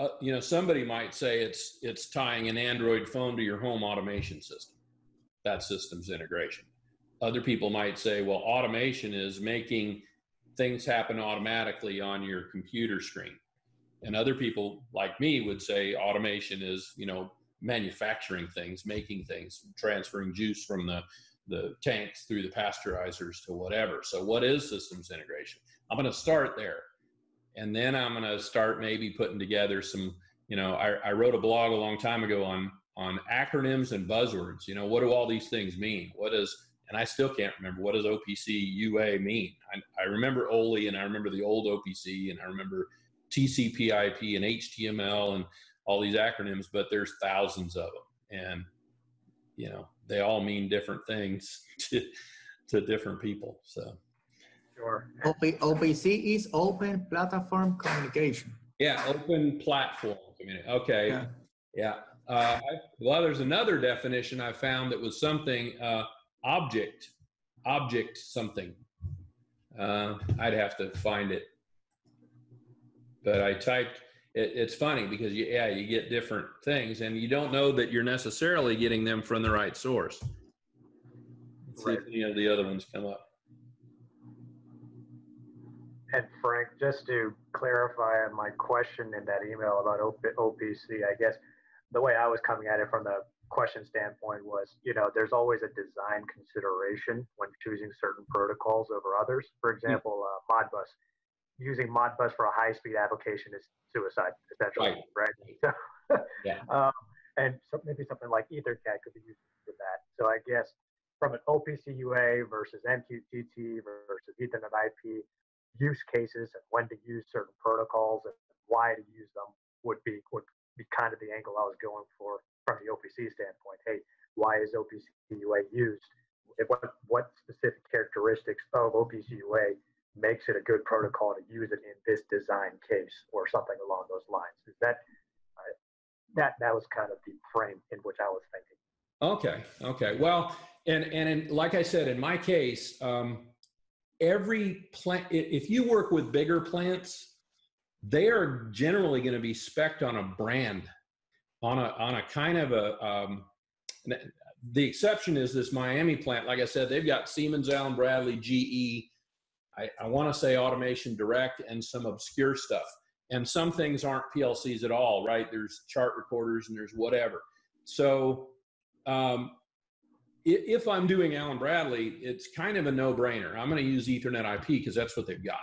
uh, you know, somebody might say it's it's tying an Android phone to your home automation system. That systems integration. Other people might say, well, automation is making things happen automatically on your computer screen. And other people like me would say automation is, you know, manufacturing things, making things, transferring juice from the the tanks through the pasteurizers to whatever. So what is systems integration? I'm going to start there and then I'm going to start maybe putting together some. You know, I, I wrote a blog a long time ago on on acronyms and buzzwords. You know, what do all these things mean? What does and I still can't remember what does OPC UA mean. I, I remember OLE and I remember the old OPC and I remember TCP/IP and HTML and all these acronyms, but there's thousands of them, and you know they all mean different things *laughs* to to different people. So. Sure. OPC is open platform communication. Yeah, open platform communication. Okay. Yeah. yeah. Uh, I, well, there's another definition I found that was something uh, object, object something. Uh, I'd have to find it, but I typed. It, it's funny because you, yeah, you get different things, and you don't know that you're necessarily getting them from the right source. Let's right. see if any of the other ones come up. And Frank, just to clarify on my question in that email about OPC, I guess the way I was coming at it from the question standpoint was, you know, there's always a design consideration when choosing certain protocols over others. For hmm. example, uh, Modbus. Using Modbus for a high-speed application is suicide, essentially, right? right? *laughs* So, yeah. Um, and so maybe something like EtherCAT could be used for that. So I guess from an OPC UA versus MQTT versus Ethernet IP, use cases and when to use certain protocols and why to use them would be would be kind of the angle I was going for from the OPC standpoint. Hey, why is OPC UA used? What what specific characteristics of OPC UA makes it a good protocol to use it in this design case or something along those lines? Is that uh, that that was kind of the frame in which I was thinking. Okay. Okay. Well, and and in, like I said, in my case, um, every plant, if you work with bigger plants, they are generally going to be specced on a brand, on a on a kind of a. Um, the exception is this Miami plant. Like I said, they've got Siemens, Allen Bradley, GE. I, I want to say Automation Direct and some obscure stuff. And some things aren't PLCs at all, right? There's chart recorders and there's whatever. So um, if I'm doing Allen Bradley, it's kind of a no-brainer. I'm going to use Ethernet IP because that's what they've got.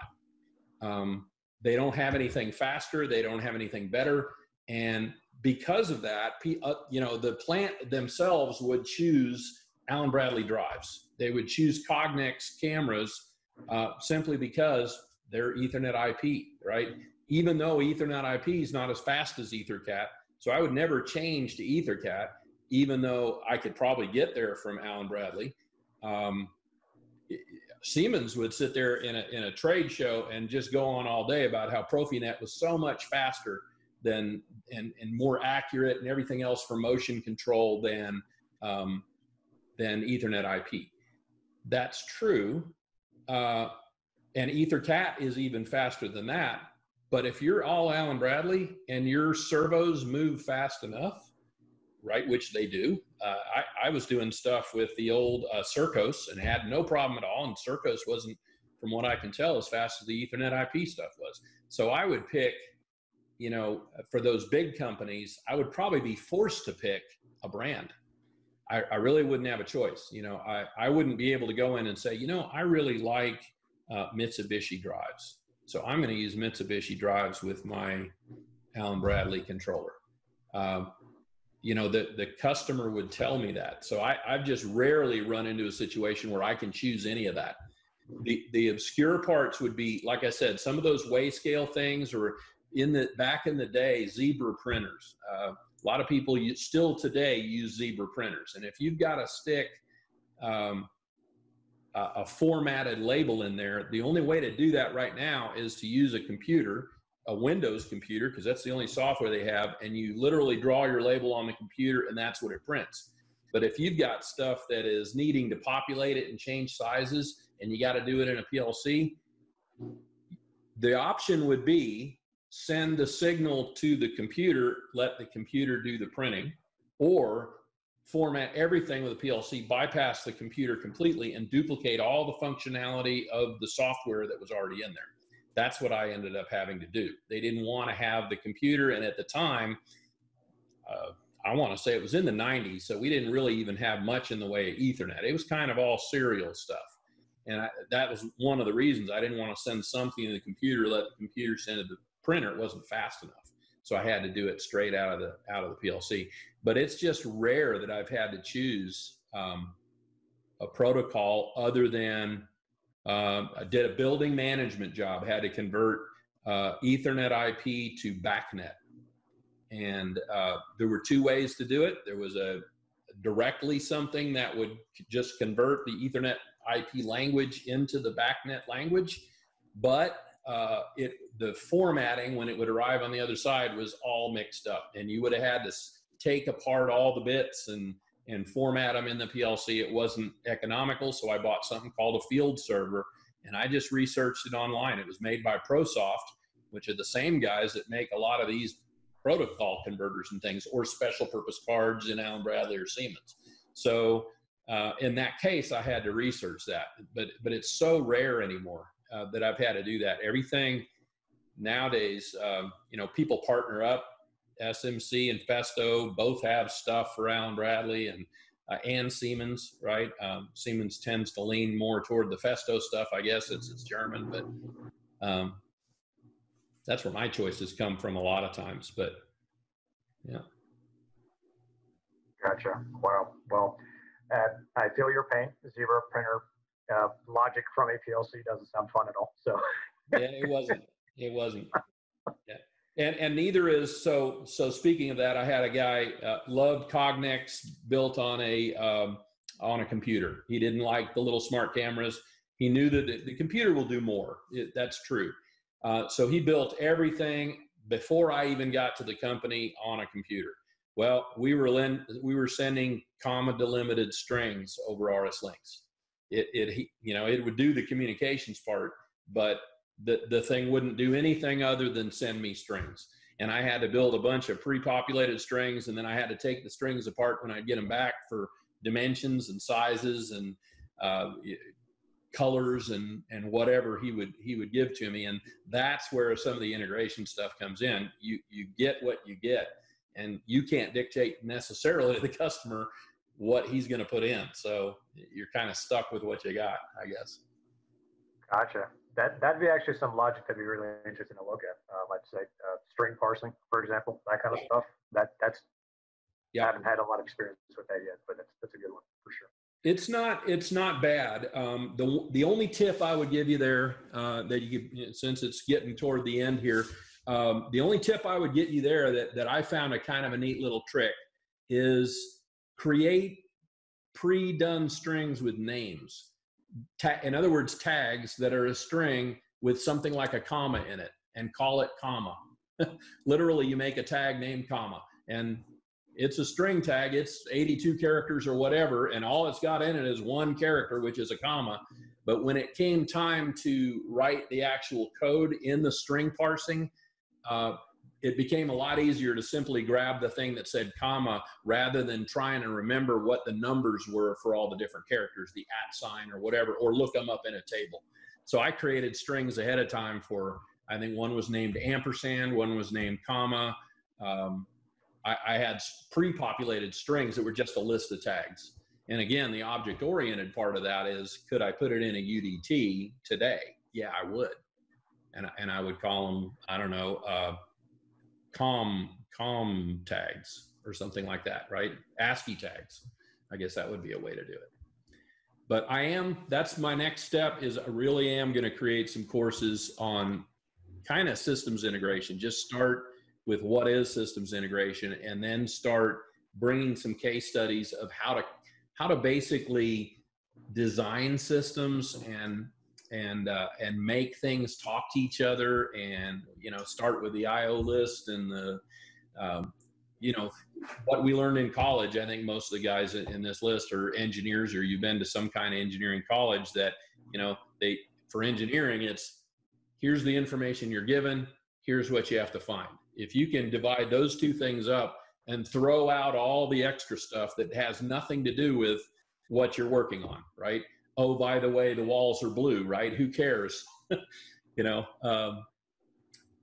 Um, they don't have anything faster. They don't have anything better, and because of that, uh, you know, the plant themselves would choose Allen Bradley drives. They would choose Cognex cameras uh, simply because they're Ethernet IP, right? Even though Ethernet IP is not as fast as EtherCAT, so I would never change to EtherCAT even though I could probably get there from Allen Bradley. Um, Siemens would sit there in a, in a trade show and just go on all day about how Profinet was so much faster than and, and more accurate and everything else for motion control than um, than Ethernet IP. That's true, uh, and EtherCAT is even faster than that. But if you're all Allen Bradley and your servos move fast enough, right, which they do, uh, I, I, was doing stuff with the old uh, Sercos and had no problem at all. And Sercos wasn't, from what I can tell, as fast as the Ethernet IP stuff was. So I would pick, you know, for those big companies, I would probably be forced to pick a brand. I, I really wouldn't have a choice. You know, I, I wouldn't be able to go in and say, you know, I really like uh, Mitsubishi drives. So I'm going to use Mitsubishi drives with my Allen Bradley controller. Um, you know, the, the customer would tell me that. So I, I've just rarely run into a situation where I can choose any of that. The, the obscure parts would be, like I said, some of those way scale things or in the back in the day, zebra printers. Uh, a lot of people use, still today use zebra printers. And if you've got a stick, um, a, a formatted label in there, the only way to do that right now is to use a computer a Windows computer because that's the only software they have, and you literally draw your label on the computer and that's what it prints. But if you've got stuff that is needing to populate it and change sizes and you got to do it in a PLC, the option would be send the signal to the computer, let the computer do the printing, or format everything with a PLC, bypass the computer completely, and duplicate all the functionality of the software that was already in there that's what I ended up having to do. They didn't want to have the computer, and at the time, uh, I want to say it was in the 90s, so we didn't really even have much in the way of Ethernet. It was kind of all serial stuff. And I, that was one of the reasons I didn't want to send something to the computer, let the computer send it to printer. It wasn't fast enough. So I had to do it straight out of the out of the PLC. But it's just rare that I've had to choose um, a protocol other than um, I did a building management job, had to convert uh, Ethernet IP to BACnet. And uh, there were two ways to do it. There was a directly something that would just convert the Ethernet IP language into the BACnet language, but uh, it the formatting when it would arrive on the other side was all mixed up, and you would have had to take apart all the bits and and format them in the PLC. It wasn't economical, so I bought something called a field server, and I just researched it online. It was made by ProSoft, which are the same guys that make a lot of these protocol converters and things, or special purpose cards in Allen Bradley or Siemens. So uh, in that case, I had to research that, but but it's so rare anymore uh, that I've had to do that. Everything nowadays, um, you know, people partner up SMC and Festo both have stuff around Bradley and uh, and Siemens, right? Um, Siemens tends to lean more toward the Festo stuff, I guess, it's, it's German, but um, that's where my choices come from a lot of times. But yeah. Gotcha. Wow. Well, uh, I feel your pain. Zebra printer uh, logic from a PLC doesn't sound fun at all. So. yeah, it wasn't. It wasn't. Yeah. And and neither is so so speaking of that i had a guy uh, loved cognex built on a um, on a computer. He didn't like the little smart cameras. He knew that the, the computer will do more. It, that's true. Uh, so he built everything before i even got to the company on a computer. Well we were len- we were sending comma delimited strings over RSLinx. It, it you know it would do the communications part but the, the thing wouldn't do anything other than send me strings. And I had to build a bunch of pre-populated strings, and then I had to take the strings apart when I'd get them back for dimensions and sizes and uh, colors and and whatever he would he would give to me. And that's where some of the integration stuff comes in. You you get what you get, and you can't dictate necessarily to the customer what he's going to put in. So you're kind of stuck with what you got, I guess. Gotcha that that'd be actually some logic that'd be really interesting to look at. Um, I'd say uh, string parsing, for example, that kind of stuff. That that's yeah. I haven't had a lot of experience with that yet, but that's that's a good one for sure. It's not it's not bad. Um, the the only tip I would give you there uh, that you could, since it's getting toward the end here, um, the only tip I would get you there that that I found a kind of a neat little trick is create pre-done strings with names ta- in other words, tags that are a string with something like a comma in it and call it comma. *laughs* Literally, you make a tag named comma and it's a string tag. It's 82 characters or whatever, and all it's got in it is one character, which is a comma. But when it came time to write the actual code in the string parsing, uh, it became a lot easier to simply grab the thing that said comma rather than trying to remember what the numbers were for all the different characters, the at sign or whatever, or look them up in a table. So I created strings ahead of time for, I think one was named ampersand, one was named comma. Um, I, I had pre-populated strings that were just a list of tags. And again, the object-oriented part of that is, could I put it in a UDT today? Yeah, I would. And, and I would call them, I don't know, uh, com com tags or something like that, right? ASCII tags. I guess that would be a way to do it. But I am, that's my next step is I really am going to create some courses on kind of systems integration. Just start with what is systems integration and then start bringing some case studies of how to how to basically design systems and and uh, and make things talk to each other and you know start with the IO list and the um, you know what we learned in college. I think most of the guys in this list are engineers or you've been to some kind of engineering college that you know they for engineering it's here's the information you're given here's what you have to find if you can divide those two things up and throw out all the extra stuff that has nothing to do with what you're working on right oh, by the way, the walls are blue, right? Who cares? *laughs* you know? Um,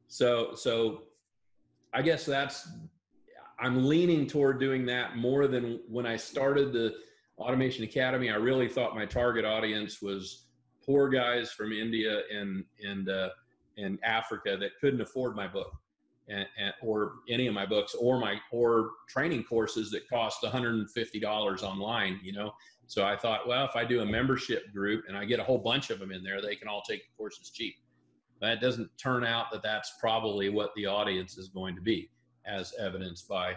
so, so I guess that's, I'm leaning toward doing that more than when I started the Automation Academy. I really thought my target audience was poor guys from India and, and, uh, and Africa that couldn't afford my book. And, and, or any of my books or my or training courses that cost $150 online you know so I thought, well, if I do a membership group and I get a whole bunch of them in there, they can all take the courses cheap. That doesn't turn out that that's probably what the audience is going to be, as evidenced by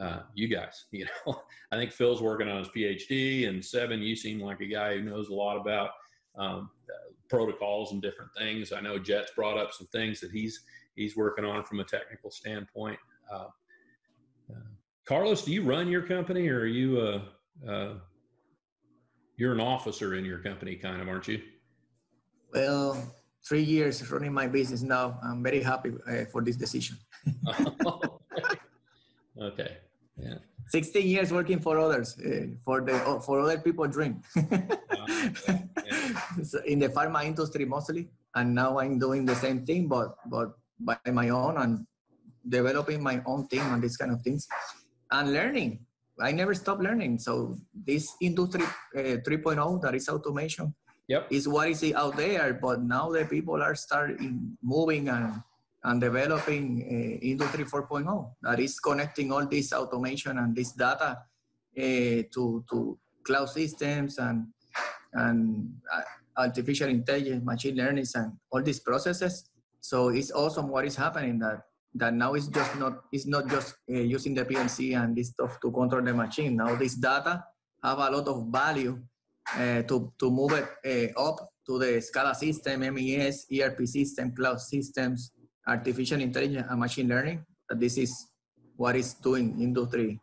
uh, you guys. *laughs* You know, I think Phil's working on his PhD, and Seven, you seem like a guy who knows a lot about um, protocols and different things. I know Jet's brought up some things that he's he's working on from a technical standpoint. Uh, uh, Carlos, do you run your company, or are you uh, uh, you're an officer in your company, kind of, aren't you? Well, three years running my business now. I'm very happy uh, for this decision. *laughs* okay. Yeah. 16 years working for others, uh, for the uh, for other people dream. uh, so in the pharma industry mostly, and now I'm doing the same thing, but but by my own and developing my own team and these kind of things, and learning I never stop learning. So this industry uh, 3.0 that is automation yep. is what is out there. But now the people are starting moving and and developing uh, industry 4.0 that is connecting all this automation and this data uh, to to cloud systems and and uh, artificial intelligence, machine learning, and all these processes. So it's awesome what is happening that that now it's just not it's not just uh, using the PLC and this stuff to control the machine. Now this data have a lot of value uh, to to move it uh, up to the SCADA system, MES, ERP system, cloud systems, artificial intelligence, and machine learning. This is what is doing industry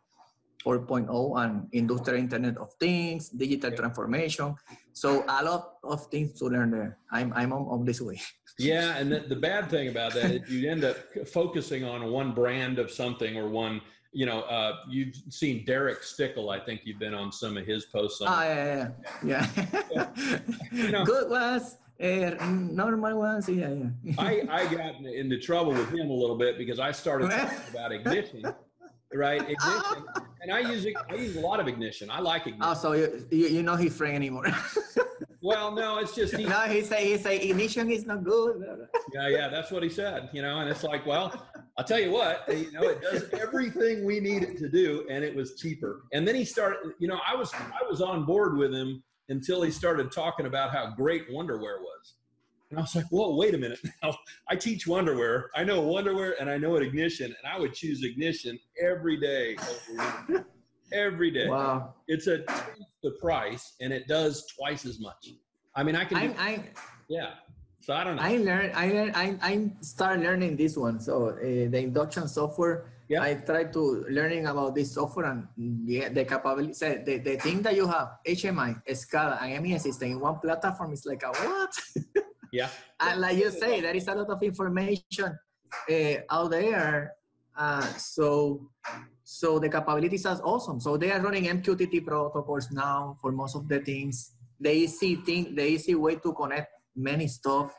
4.0 and industrial internet of things, digital transformation. So a lot of things to learn there. I'm, I'm on, on this way. *laughs* Yeah, and the, the bad thing about that is you end up focusing on one brand of something or one. You know, uh, you've seen Derek Stickle. I think you've been on some of his posts. On ah, yeah, yeah, yeah. yeah. *laughs* you know, Good ones, uh, normal ones. Yeah, yeah. I I got into trouble with him a little bit because I started *laughs* talking about ignition, right? Ignition, *laughs* and I use I use a lot of ignition. I like ignition. Oh, so you you, you know he's free anymore. *laughs* Well, no, it's just he, no. He say he say ignition is not good. *laughs* yeah, yeah, that's what he said. You know, and it's like, well, I'll tell you what, you know, it does everything we need it to do, and it was cheaper. And then he started. You know, I was I was on board with him until he started talking about how great Wonderware was. And I was like, whoa, wait a minute. Now, *laughs* I teach Wonderware. I know Wonderware and I know ignition, and I would choose ignition every day. every day. Wow. It's a the price and it does twice as much. I mean, I can. I, do, I, yeah. So I don't know. I learned. I learned. I I start learning this one. So uh, the induction software. Yeah. I try to learning about this software and yeah, the capability. The, the thing that you have HMI, SCADA, and MES system in one platform is like a what? *laughs* Yeah. and like you say, there is a lot of information uh, out there. Uh, so so the capabilities are awesome. So they are running MQTT protocols now for most of the things. The easy thing, the easy way to connect many stuff.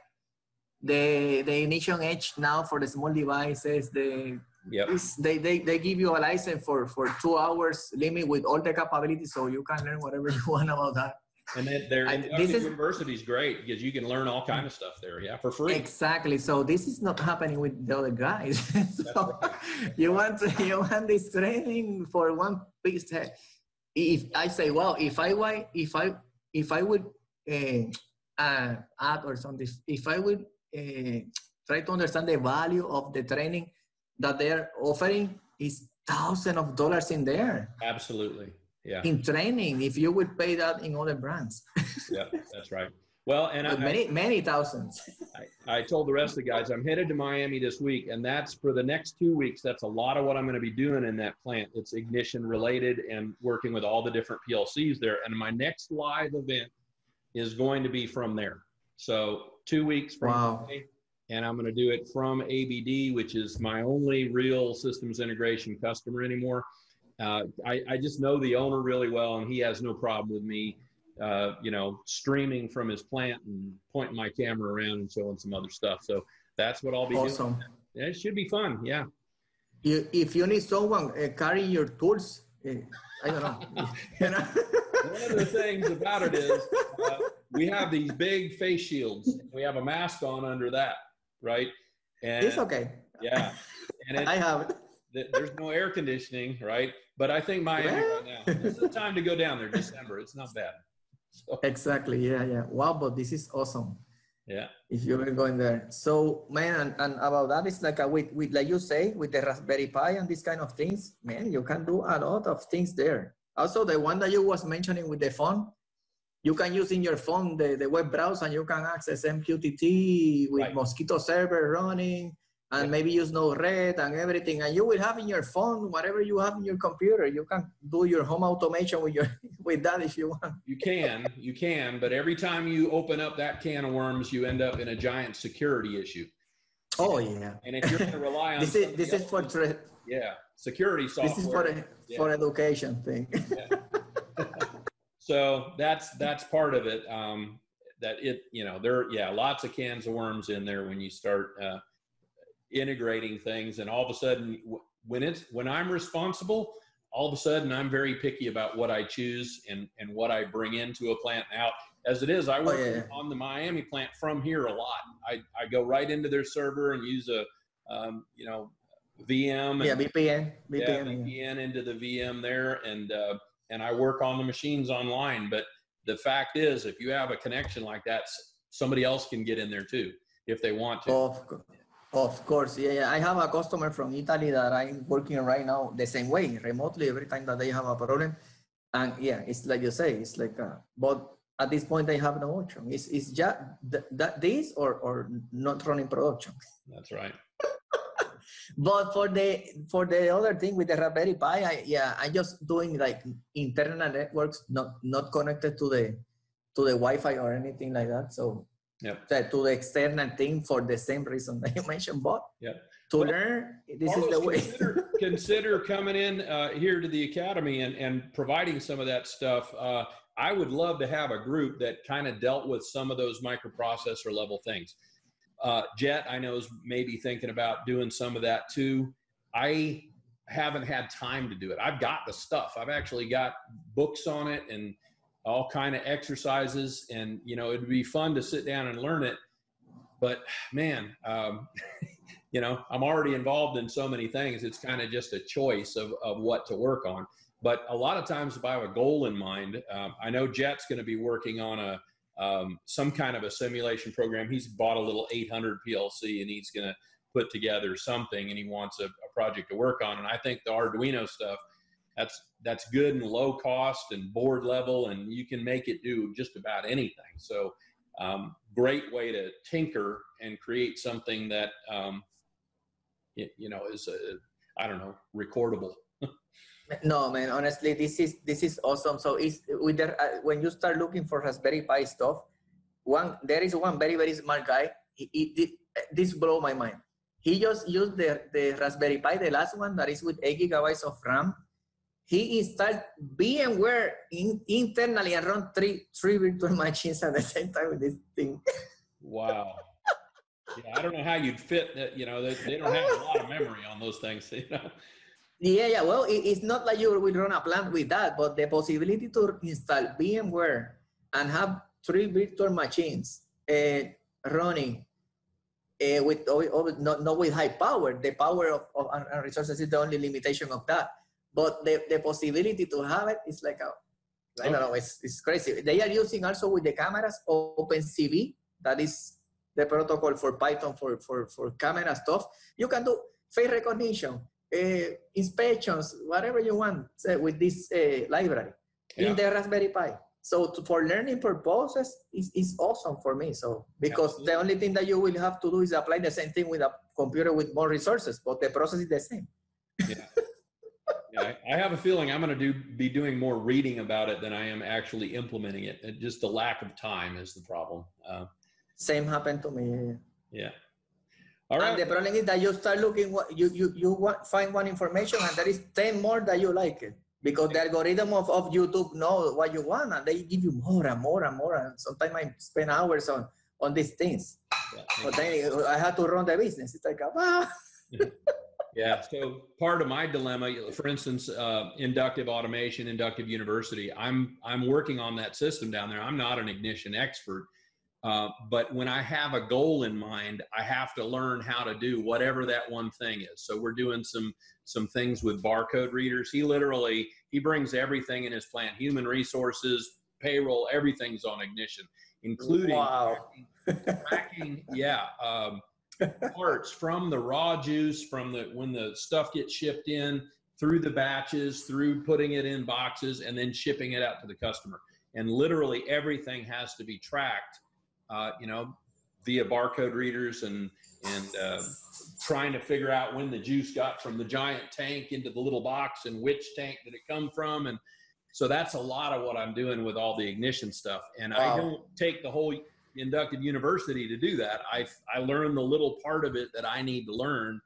The the Ignition Edge now for the small devices. The yep. they, they they give you a license for for two hours limit with all the capabilities, so you can learn whatever *laughs* you want about that. And then there, this is, university is great because you can learn all kind of stuff there, yeah, for free. Exactly. So this is not happening with the other guys. *laughs* so right. you want you want this training for one piece. If I say, well, if I if I if I would uh, uh, add or something, if I would uh, try to understand the value of the training that they're offering, is thousands of dollars in there. Absolutely yeah. in training if you would pay that in other brands. yeah, that's right. *laughs* Well, and I, many many thousands. I, I told the rest of the guys I'm headed to Miami this week, and that's for the next two weeks. That's a lot of what I'm going to be doing in that plant. It's ignition related and working with all the different PLCs there. And my next live event is going to be from there. So two weeks from wow. Miami, and I'm going to do it from ABD, which is my only real systems integration customer anymore uh, I, I just know the owner really well, and he has no problem with me, uh, you know, streaming from his plant and pointing my camera around and showing some other stuff. So that's what I'll be awesome. doing. Yeah, it should be fun. Yeah. You, if you need someone uh, carrying your tools, uh, I don't know. *laughs* you know? One of the things about it is uh, we have these big face shields. We have a mask on under that, right? And it's okay. Yeah. And it, I have it. There's no air conditioning, right? But I think Miami right now, this is the time to go down there. December, it's not bad. So. Exactly. Yeah, yeah. Wow, but this is awesome. Yeah. If you're going there. So man, and, and about that, it's like a, with, with like you say, with the Raspberry Pi and these kind of things, man, you can do a lot of things there. Also, the one that you was mentioning with the phone, you can use in your phone the, the web browser and you can access MQTT with right. Mosquitto server running and maybe use Node-RED and everything, and you will have in your phone whatever you have in your computer. You can do your home automation with your *laughs* with that if you want. You can, you can, but every time you open up that can of worms, you end up in a giant security issue. Oh yeah. And if you're going to rely *laughs* on this is this is for yeah security software. This is for a, yeah. for education thing. Yeah. *laughs* so that's that's part of it. Um, that it you know there yeah lots of cans of worms in there when you start. Uh, integrating things and all of a sudden when it's when i'm responsible all of a sudden i'm very picky about what i choose and and what i bring into a plant. Now as it is i work oh, yeah. on the miami plant from here a lot. I i go right into their server and use a um, you know vm and, yeah vpn vpn, yeah, VPN into the vm there and uh, and i work on the machines online. But the fact is if you have a connection like that somebody else can get in there too if they want to. Course of course, yeah, yeah. I have a customer from Italy that I'm working right now the same way, remotely, every time that they have a problem. And yeah, it's like you say, it's like, a, but at this point, they have no option. It's, it's just th- that this or, or not running production. That's right. *laughs* but for the for the other thing with the Raspberry Pi, I, yeah, I'm just doing like internal networks, not not connected to the to the Wi-Fi or anything like that. So Yep. to the external thing for the same reason that you mentioned, but yep. to well, learn, this is the way. consider, *laughs* consider coming in uh, here to the academy and, and providing some of that stuff. Uh, I would love to have a group that kind of dealt with some of those microprocessor level things. Uh, Jet, I know, is maybe thinking about doing some of that too. I haven't had time to do it. I've got the stuff. I've actually got books on it and all kind of exercises and you know it'd be fun to sit down and learn it. But man um, *laughs* you know i'm already involved in so many things it's kind of just a choice of, of what to work on. But a lot of times if i have a goal in mind um, i know jet's going to be working on a um, some kind of a simulation program. He's bought a little 800 plc and he's going to put together something and he wants a, a project to work on. And i think the arduino stuff that's that's good and low cost and board level, and you can make it do just about anything. So, um, great way to tinker and create something that um, you, you know is a I don't know recordable. *laughs* no man, honestly, this is this is awesome. So it's with the, uh, when you start looking for Raspberry Pi stuff, one there is one very very smart guy. He, he, this blow my mind. He just used the, the Raspberry Pi, the last one that is with 8 gigabytes of RAM. He installed VMware in, internally and run three, three virtual *laughs* machines at the same time with this thing. Wow. yeah, I don't know how you'd fit that. You know, they, they don't have a lot of memory on those things. *laughs* You know. Yeah, yeah. Well, it, it's not like you will run a plant with that, but the possibility to install VMware and have three virtual machines uh, running uh, with not, not with high power. The power of, of and resources is the only limitation of that. But the, the possibility to have it is like a, I don't know, it's, it's crazy. They are using also with the cameras OpenCV, that is the protocol for Python for, for, for camera stuff. You can do face recognition, uh, inspections, whatever you want uh, with this uh, library yeah. in the Raspberry Pi so to, for learning purposes is, is awesome for me so because Absolutely. the only thing that you will have to do is apply the same thing with a computer with more resources but the process is the same yeah, *laughs* yeah I, have a feeling i'm going to do be doing more reading about it than i am actually implementing it and just the lack of time is the problem uh, same happened to me yeah all right. And the problem is that you start looking what you you you want, find one information and there is 10 more that you like it because the algorithm of, of YouTube know what you want and they give you more and more and more. And sometimes I spend hours on, on these things. Yeah, but then I had to run the business. It's like, ah. Yeah. So part of my dilemma, for instance, uh, inductive automation, inductive university, I'm, I'm working on that system down there. I'm not an ignition expert, uh, but when I have a goal in mind, I have to learn how to do whatever that one thing is. So we're doing some some things with barcode readers. He literally he brings everything in his plant, human resources, payroll, everything's on ignition, including wow. tracking, yeah, um, parts from the raw juice, from the when the stuff gets shipped in, through the batches, through putting it in boxes, and then shipping it out to the customer. And literally everything has to be tracked uh, you know, via barcode readers and and uh, trying to figure out when the juice got from the giant tank into the little box and which tank did it come from and so that's a lot of what i'm doing with all the ignition stuff and wow. i don't take the whole inductive university to do that i i learn the little part of it that i need to learn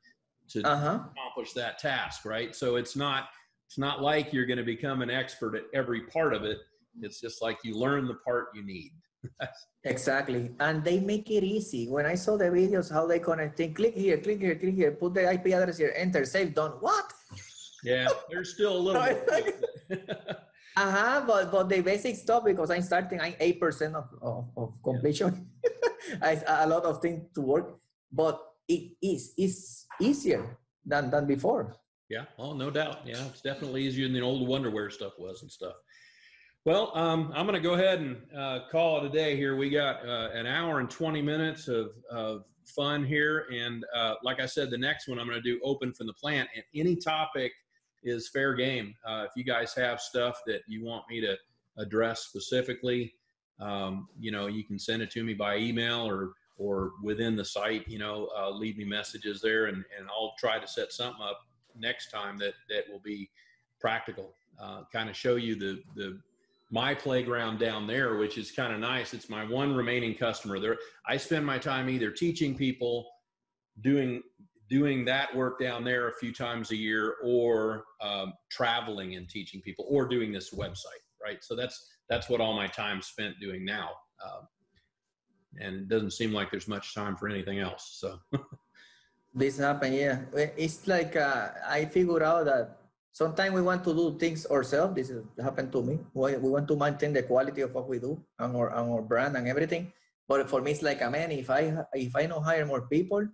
to uh-huh. accomplish that task right so it's not it's not like you're going to become an expert at every part of it it's just like you learn the part you need *laughs* exactly. And they make it easy. When I saw the videos, how they connect, click here, click here, click here, put the IP address here, enter, save, done. What? Yeah, there's still a little *laughs* *laughs* uh-huh, but, but the basic stuff, because I'm starting, I'm 8% of, of, of completion. *laughs* Yeah. a lot of things to work, but it is it's easier than, than before. Yeah, oh, no doubt. Yeah, it's definitely easier than the old Wonderware stuff was and stuff. Well, um, I'm going to go ahead and uh, call it a day here. We got uh, an hour and 20 minutes of, of fun here. And uh, like I said, the next one I'm going to do open from the plant. And any topic is fair game. Uh, if you guys have stuff that you want me to address specifically, um, you know, you can send it to me by email or or within the site. You know, uh, leave me messages there, and, and I'll try to set something up next time that that will be practical. Uh, kind of show you the the my playground down there, which is kind of nice. It's my one remaining customer there. I spend my time either teaching people, doing doing that work down there a few times a year, or um, traveling and teaching people, or doing this website. Right. So that's that's what all my time spent doing now. Um, and it doesn't seem like there's much time for anything else. So. *laughs* this happen, yeah. It's like uh, I figured out that sometimes we want to do things ourselves. This happened to me. We, want to maintain the quality of what we do and our, and our brand and everything. But for me, it's like, a man, if I if I don't hire more people,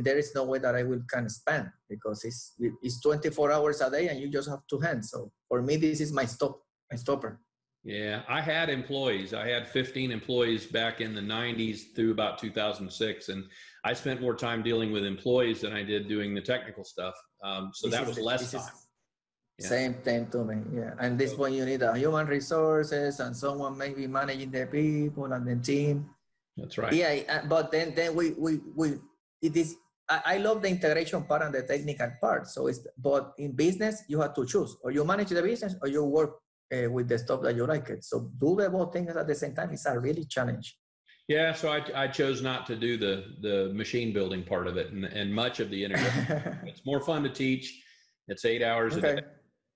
there is no way that I will can spend because it's it's 24 hours a day and you just have two hands. So for me, this is my stop, my stopper. Yeah, I had employees. I had 15 employees back in the 90s through about 2006, and I spent more time dealing with employees than I did doing the technical stuff. Um, so this that was less time. Yeah. Same thing to me. Yeah. And this point, you need a human resources and someone maybe managing the people and the team. That's right. Yeah. But then, then we, we, we, it is, I, I love the integration part and the technical part. So it's, but in business, you have to choose or you manage the business or you work uh, with the stuff that you like it. So do the both things at the same time is a really challenge. Yeah, so I, I chose not to do the the machine building part of it, and, and much of the integration. *laughs* it's more fun to teach. It's eight hours okay. a day.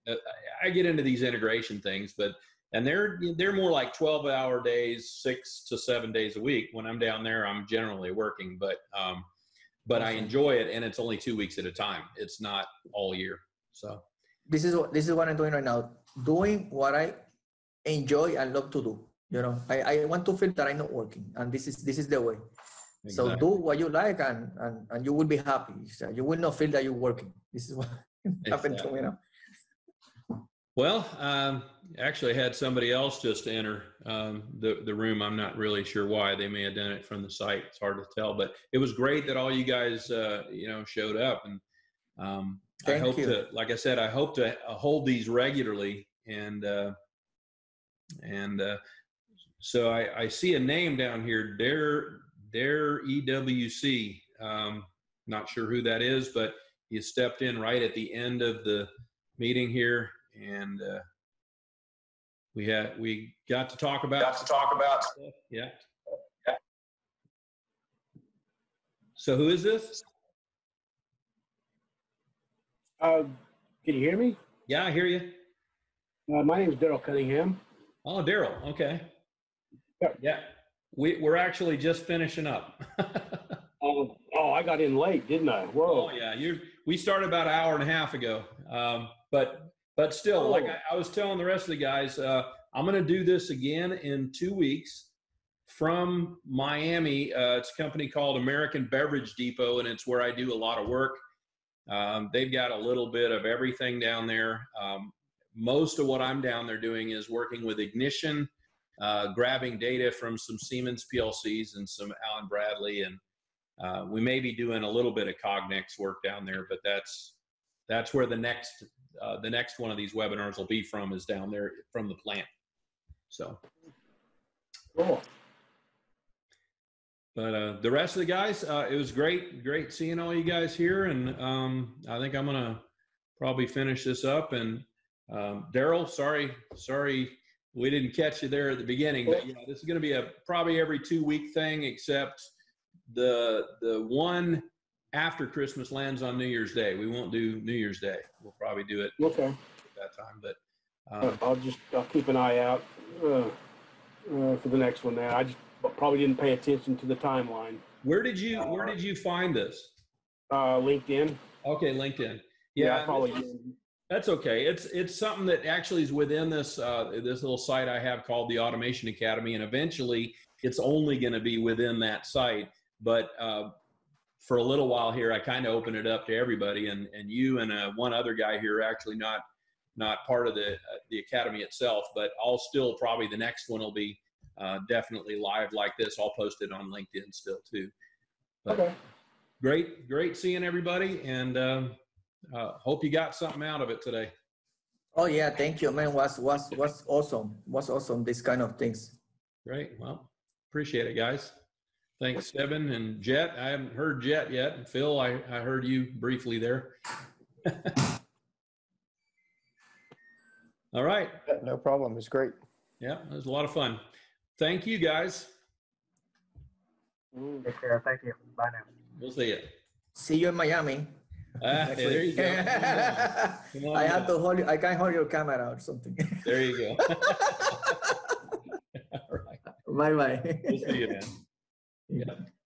Uh, I get into these integration things, but and they're they're more like 12 hour days, six to seven days a week. When I'm down there, I'm generally working, but um, but I enjoy it, and it's only two weeks at a time. It's not all year. So this is what this is what I'm doing right now. Doing what I enjoy and love to do. You know, I, I want to feel that I'm not working, and this is this is the way. Exactly. So do what you like, and, and and you will be happy. You will not feel that you're working. This is what *laughs* happened to me now. Well, um, actually, had somebody else just enter um, the the room. I'm not really sure why. They may have done it from the site. It's hard to tell, but it was great that all you guys, uh, you know, showed up. And um, I hope you. to, like I said, I hope to uh, hold these regularly. And uh, and uh, so I, I see a name down here, Dare Dare EWC. Um, not sure who that is, but you stepped in right at the end of the meeting here and uh, we had we got to talk about got to talk about stuff. yeah. yeah. So who is this? Uh, can you hear me? Yeah, I hear you. Uh, my name is Daryl Cunningham. Oh, Daryl. Okay. Yeah. yeah. We, we're actually just finishing up. *laughs* oh, oh, I got in late, didn't I? Whoa. Oh, yeah. You. We started about an hour and a half ago. Um, but but still, like oh. I, I, was telling the rest of the guys, uh, I'm going to do this again in two weeks from Miami. Uh, it's a company called American Beverage Depot, and it's where I do a lot of work. Um, they've got a little bit of everything down there. Um, most of what I'm down there doing is working with ignition, uh, grabbing data from some Siemens PLCs and some Allen Bradley, and uh, we may be doing a little bit of Cognex work down there, but that's that's where the next uh, the next one of these webinars will be from is down there from the plant. So. Cool. But uh, the rest of the guys, uh, it was great, great seeing all you guys here. And um, I think I'm gonna probably finish this up. And um, Daryl, sorry, sorry, we didn't catch you there at the beginning. But yeah, this is gonna be a probably every two week thing, except the the one after Christmas lands on New Year's Day. We won't do New Year's Day. We'll probably do it okay. at that time. But um, I'll just I'll keep an eye out uh, uh, for the next one. There, I just probably didn't pay attention to the timeline. Where did you Where did you find this? Uh, LinkedIn. Okay, LinkedIn. Yeah, yeah. That's okay. It's it's something that actually is within this uh, this little site I have called the Automation Academy, and eventually it's only going to be within that site. But uh, for a little while here, I kind of opened it up to everybody, and and you and uh, one other guy here actually not not part of the uh, the academy itself, but I'll still probably the next one will be uh, definitely live like this. I'll post it on LinkedIn still too. But okay. Great, great seeing everybody, and um, uh, hope you got something out of it today. Oh yeah, thank you, man. Was was was awesome. Was awesome. These kind of things. Great. Well, appreciate it, guys. Thanks, Evan and Jet. I haven't heard Jet yet. And Phil, I, I heard you briefly there. *laughs* All right. No problem. It's great. Yeah, it was a lot of fun. Thank you, guys. Take care. Thank you. Bye now. We'll see you. See you in Miami. Ah, there you go. *laughs* Come on I have to hold you. I can hold your camera or something. There you go. *laughs* All right. Bye bye. We'll see you, man. Yeah.